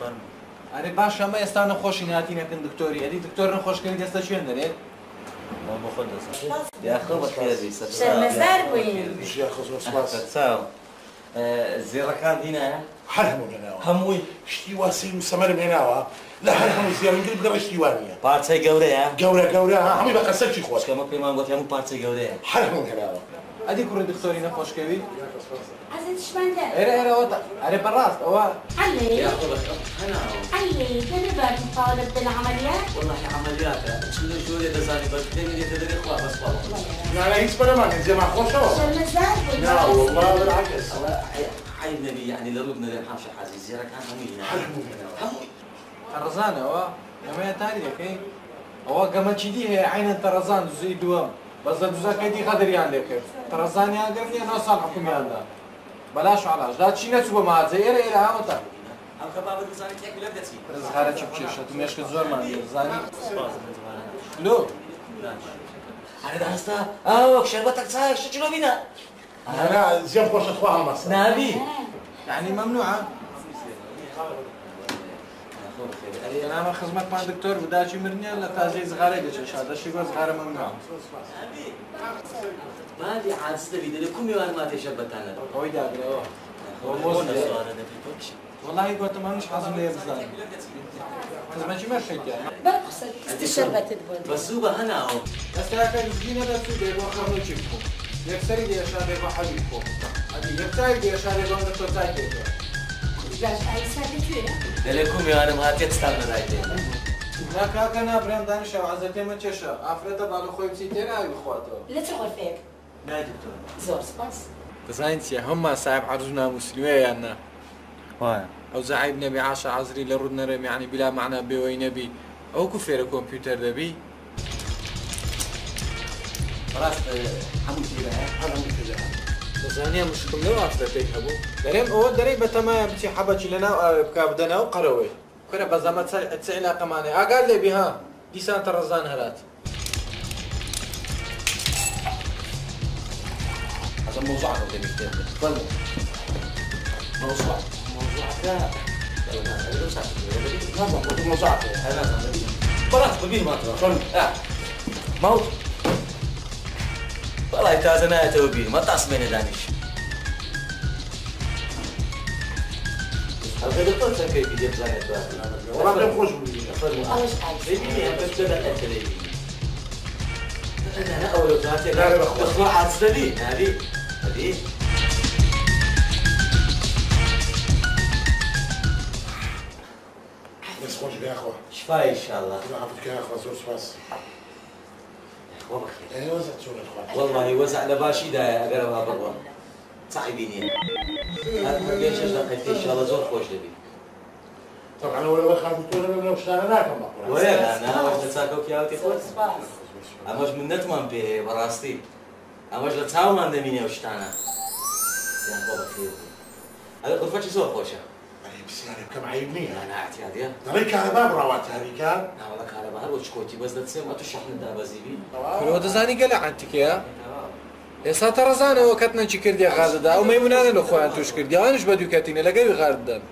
فرمو ئەرێ باش شوێن دەرێت ما بخل يا شرمزار مش يا سباس زێڕەکان دینایە هەر هەموو لەناوە هەمووی. شتی واسی و سەمەرم هێناوە لە هەر هەموو زیێرنگر بگەڕشتی وانە پارچەی گەورەیە؟ گەورە گەورە. هەمی بە قەسەرکی خۆشکەمە پێمان گوتی هەموو پارچەی گەورەیە. هەر هەموو هێناوە ئەدی کوڕی دکتۆری نەخۆشکەوی؟ عزيز شماندا ئێرە ئێرە ئەوە ئەرێ بەڕاست ئەوە علي. يا خبا أنا. علي كان بعد مقاولة العمليات والله عمليات. شنو شو اللي دزاني؟ بس تدري تدري إخوة بس والله. لا لا ما كان زي ما خوش شرمزار بوين لا والله بالعكس. حي النبي يعني حازي زيرا كان همي حرموا هنا همي تەڕزانە ئەوە ئەمەیە تاری دەکەی ئەوە گەمەچیدی هەیە عینە تەڕزان دوزی دووەم بەس لە دوزەکەیتی غەدریان لێ کرد تەڕزانیان گەر نیە نۆ ساڵ حکومیاندا بەلاش علاش دا چی نەچوو بە ماجە ئێرە ئێرە هاوتە هم كباب دزاني تيك ولا بدتي ڕزغارە چ بچێشە تو مێشکە زۆرمان زانی لۆ أنا دهستا آه شربتك صاير شو شنو بينا أنا زي خوش اخوها مصر نبي يعني ممنوعة أنا خدمتمان دکتۆر بداچی مرنیان لە تازی زغارەی دەچێشا دەشی بە زغارە ممنوع ما دي عادسة بيدل كم يوم ما تشبتنا ئەوەی داگرەوە والله گوتمانش حەزم لێ بزانم خزمەتی مەرشێکیان برقصة استشربت بود. بس هو هنا اهو دەستاکە زگینە دەچوو دێبۆ خەمەکی بخۆ یەکسەری دێشا دێبە حەبی بخۆ ئەدی چاکێتە لاش أي ساعة فيها دلكم يا أنا ما نابرێم دانیشە عزەتێمە چێشە ئافرەتە باڵە خۆی بچی تێرە ئاوی بخواتەوە لا تشغل فيك لا دكتور زور سباس دەزانین چیە هەمما ساحب عرض ناموسلیمەیان نا وايا ئەو زعیب نەبی عاشە عزری لە ڕوود نەرێم یعنی بلا کو فێرە کۆمپیوتەر دەبی خلاص حمود كده حرموا كذا دەزانیا مشکم لەو ئافرەتەی هەبوو دەرێم ئەوە دەرەی بەتەمایە بچی حەبەکی لەناو ئاوێ بک بدەناو قەرەوەی کورە بە زەمە چ علاقەمانێ ئاگار لێبی ها دیسان تەڕەزان هەرات هذا موضوع عن قدامي كتير تفضل موضوع موضوعك ما موضوعك خلاص ببين ما ترى موت والله تازنا يا توبي ما تصمين دانش هذا دكتور كان كيف يجيب زاني والله غير خوش بولي أوش عايز أنا اول لا، هذه هذه شفاي ان شاء الله يعافيك يا زور والله خير أيوه زعت شو اخوة والله وزع لباشي دا اقربها برا صاحبيني ليش اشتغلت ان شاء الله زور خوش لبي طبعا أنا ولا خاف تقول أنا لو اشتغل هناك ما ولا أنا واش نتساكو كياوتي زور خوش. سباس اماش من نتمن به براستي اماش لتاو من دميني وشتانا يا بابا خير. هذا غرفتي زور خوشة؟ بس يعني كم عيبني أنا اعتياديه طريق هذا باب روات هذه كان نا والله كهرباء هل وشكوتي بس لا تسمع تشحن دا بزيبي کورەوە دەزانی گەلە عەنتیکەیە ئێستا تا ڕزانەوە کەت نەچی کردی غازدا ئەو مەمونانە لە خۆیان توش کردی ئەوانش بە دووکەتینە لەگەوی غارددان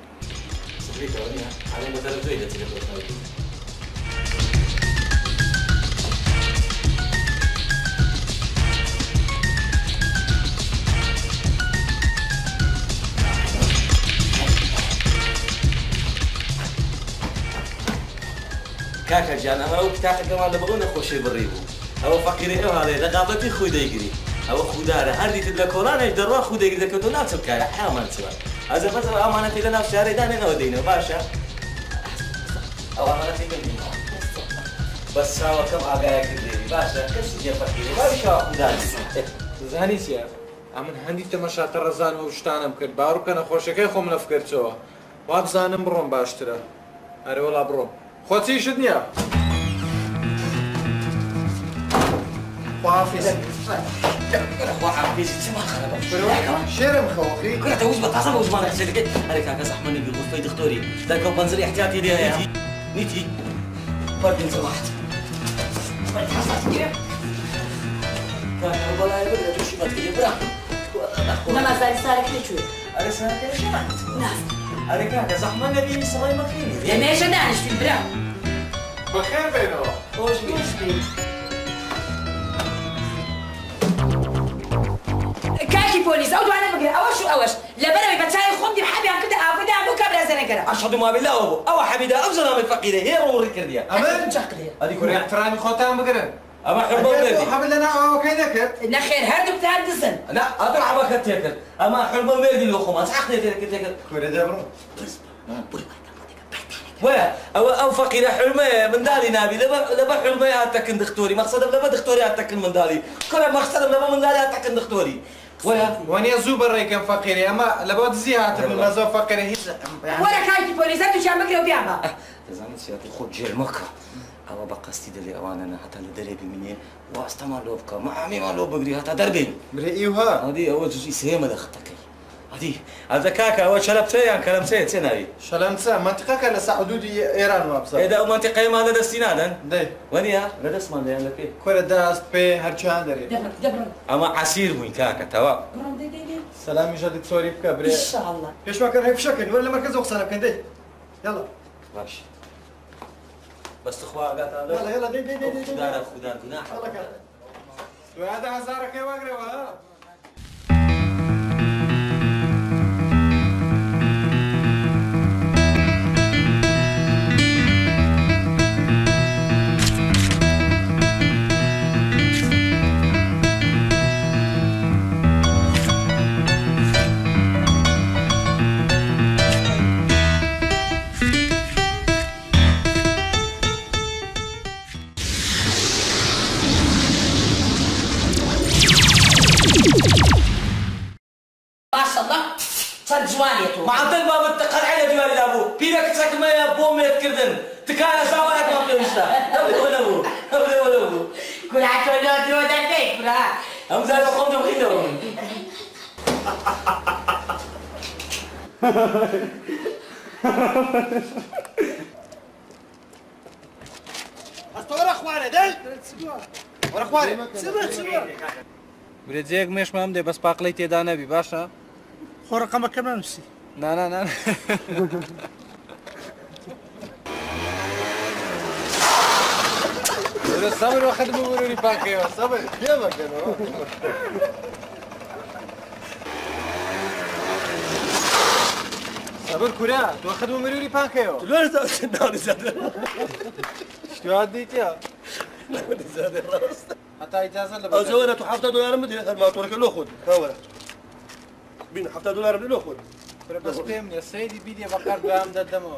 کاکە جیان ئەمە ئەو کتابەکەمان لە بەڵۆ نەخۆشی بڕی بوو. ئەوە فەقیری ئەو هاڵێ لەقابەتی خۆی دەیگری. ئەوە خوددارە هەردیت لە کۆلانێک دەڕوا خو دەگری دەکەوت و ناچکارە حامان چوە. ئەزە بەزە ئامانەتی لە ناو شارێدانێنەوە دەینەوە باشە. ئەو ئامانەتی بینەوە بەس چاوەکەم ئاگایەکرد باشە. کەسی جێ فەقیری باشەوە خوددان زانی چیە؟ من هەندی تەمەشاتە ڕزان و شتانم کرد. باڕووکە نەخۆشەکەی خۆم لەفکردەوە وابزانم بڕۆم باشترە. هەرەوەڵا بڕۆم. نییە خواافیز هو عبيزي تسمع خرب شێرم خەوەخی كنت اتوز بطاسه وزمان حسيت هذيك هكا زحمه نبي غرفه دكتوري ذاك بنزل احتياطي ليها يا نيتي فردين سمحت كان والله يبغى تمشي ما زال سالك ليشوي أنا ساكن شمعت هذيك هكا زحمه نبي صلاي مكيني يا ماشي دانش في برا بەخێر بێنەوە خوش بيش كاكي بوليس أو دوانا بقرا اوش واوش لبروي بتاعي خمدي بحبي عم كده ابدا عم كبر زنقرا اشهد ما بالله ابو أو حبيده أو زلمه فقيره هي روري كرديا ئەمە شقلي هذيك کوری احترامی خۆتان بگرن اما حرمه بيدي حمل لەنا ئەوەکەی نەکرد نخير هردو بتاع دزن لا اطلع بك تاكل أما حرمه بيدي لو خمس تاكل تاكل کوێرە دەبڕ ولا أو أو فقير حلمة من دالي نابي. لبا لبا حلمة هاتكن دكتوري. مقصد لبا دكتوري هاتكن من دالي. كل مقصد لبا من دالي هاتكن دكتوري. ولا زوو بەڕێکم فەقیری ئەمە لە بۆ دزی هاتم لە زۆ فەقیرە هیچ ولا انتو شو عم بقرا وبيعمل زعما سيادة خد جيل أو بقى استيد اللي أوان أنا حتى لدري بمني واستمر لوبكا ما عمي ما لو بقري حتى دربين. برئیوها هذه أول جزء سيما دختك هذه هذا كاكا أول شلبتي يعني كلمتي تناي شەلەمچە منتقەکە لە سەعودودی ئێران وابزە إذا منطقة ما لدى نادن دەی ونيا لدى اسمان لأن لك کۆرە دەست پێ هەرچیان كاكا توا. برام دي دي دي. سەلامی ژەدت سۆری بکە إن برێ شاء الله. پێشواکە ڕێ فشەکەن وەرە لە مرکز قسانە بکەن دەی یاڵە ماشي. بس تخوا قالت يلا هذا يلا دي دي دي دي خدار خدار جناح. يلا كده دوێدا هەزارەکەی صار جوانيته مع الباب التقل على جوال ابو بيدك تسك ما يا بوم يتكردن تكانا ساوات ما بيمشتا ابو ولا ابو ابو ولا ابو كل عتولو درو دبيك برا هم زادوا قمتم خيدهم وەرە خوارە دەی وەرە خوارێ برێجەیەک مێشمام دێ بەس پاقلەی تێدا نەبی باشە خۆڕقەمەکە مەمسی نانا نان سەبر وەخت بوەری پاکەوە سەبر پێمەکەنەوە سەبر کورا وەخت بۆ مروری پاکەوە ليش داري زاد شتوات دیتە زاد الراس. هەتا ئیجازە لە أو زوانا تو حفظة دولار مدي ما تورك لو خد هاولا بين حفظة دولار مدي لو خد بەس پێم نیە سەیدی بیدێ بەقەر دوام دەدەمەوە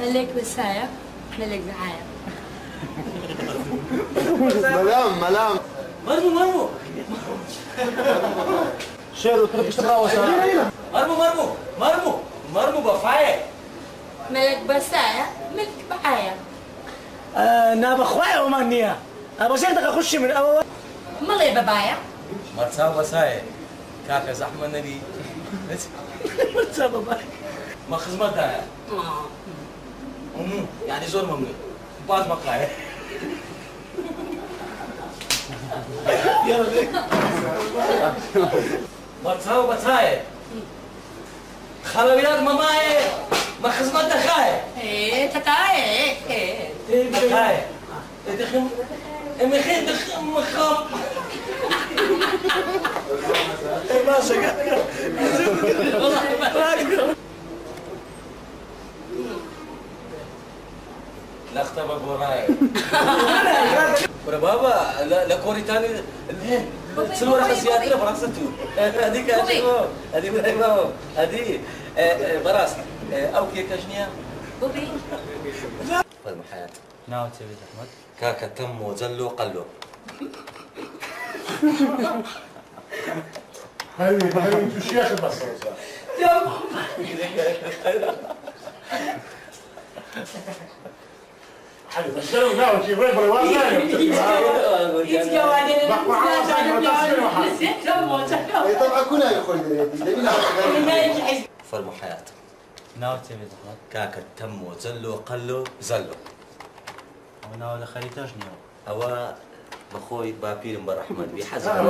ملك وسايا ملك معايا ملام ملام. مرمو مرمو. شيرو ترى تراوس مرمو مرمو. مرمو مرمو. بفاية ملك بسايا ملك معايا نابخوای ئەومان نییە ئەبەشێک دەقە خوشی من ئەوە مڵێ بەبایە مەرچاو بەسایە کاکە زەحمە نەبی مرچە بەبای ما خزمەتدایە बचाओ बचाए खराबियात ममा है मखजमत तका है तका है तका है הם מכין דחם מחם. מה שגעת? רק لەختە بە گۆڕایە برە بابا لە کۆریتانی سلوەرە زیاترە بەڕاستە تو ئەدی ئەدی بابا. ئەدی بەڕاست ئەو کێکەش نییە فەرمە حیات ناوت سەوێت ئەحمەد كاكا تم وزلو قلو. هاي هاي انتو شيخ بس حلو فرمو حياة ناوت سەوێت ئەحمەد كاكا تم وزلو قلو زلو لە خەریتەش نییە هو بخوي بابير برحمن بحزن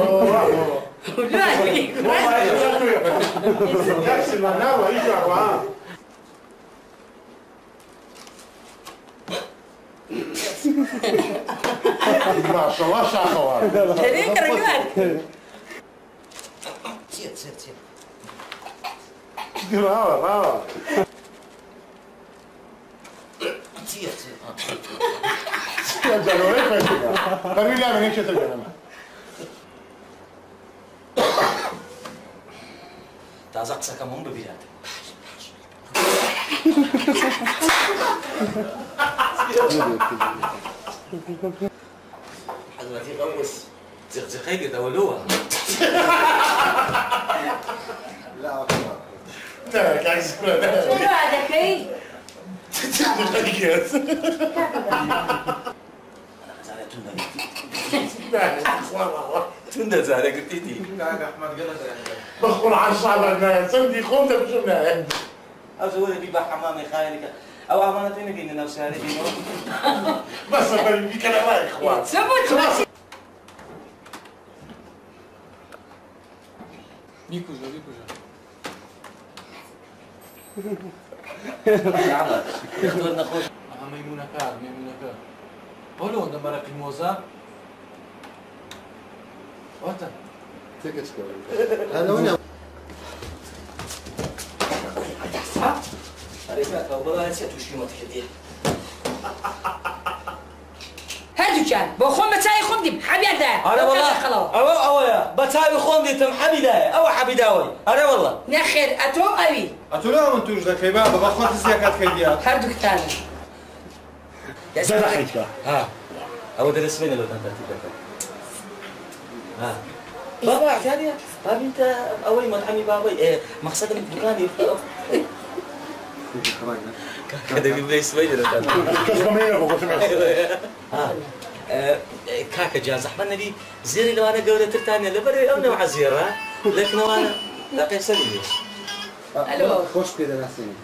نفس Маша, ваша хова. Директор говорит. Тихо, тихо, тихо. Браво, браво. Тихо, тихо. Scusa, non è questo. Parliamo in italiano. Tazak sakamon bebirat. حضرتي غوص زغزغيك دولوها لا كعكس هذاكي تندى زارك تيتي بخور عن شعب الناس سندي خونت بشمنا أو زوري بيبا حمامي خاينك أو امانتين بيننا نفسي بس فرمي بيك أنا ما إخوان. سبوت بیکوژە بیکوژە يختار نخوش ئەمە مەمونونەکە مێمونونەکە بۆ لە ئەوەندە مەرەقی مۆزە واتە هذا هنا هەردووچان بۆ خۆم بە چای خۆم دیم حەبیاندا أنا والله أو أو يا بتساوي خوم دي تم حبيده أو حبيداوي أنا والله. نەخێر ئەتۆ ئەوی. ئەتو لا من توش دەکەی با بە بەخۆت زیاکات کەیدیا هەردووکتانە ها. أو درس فين لو ترتيب لك ها. بابا عشان بابا انت اول ما تعمي بابا مقصد من دكاني كذا بيبلي سويد كسر مين ابو قسم ها كاكا جان زحمة النبي زيري لو أنا قولة ترتانيا لبري أو نوع زيرة لكن أنا لا قيسني ليش ألو خوش كده ناسين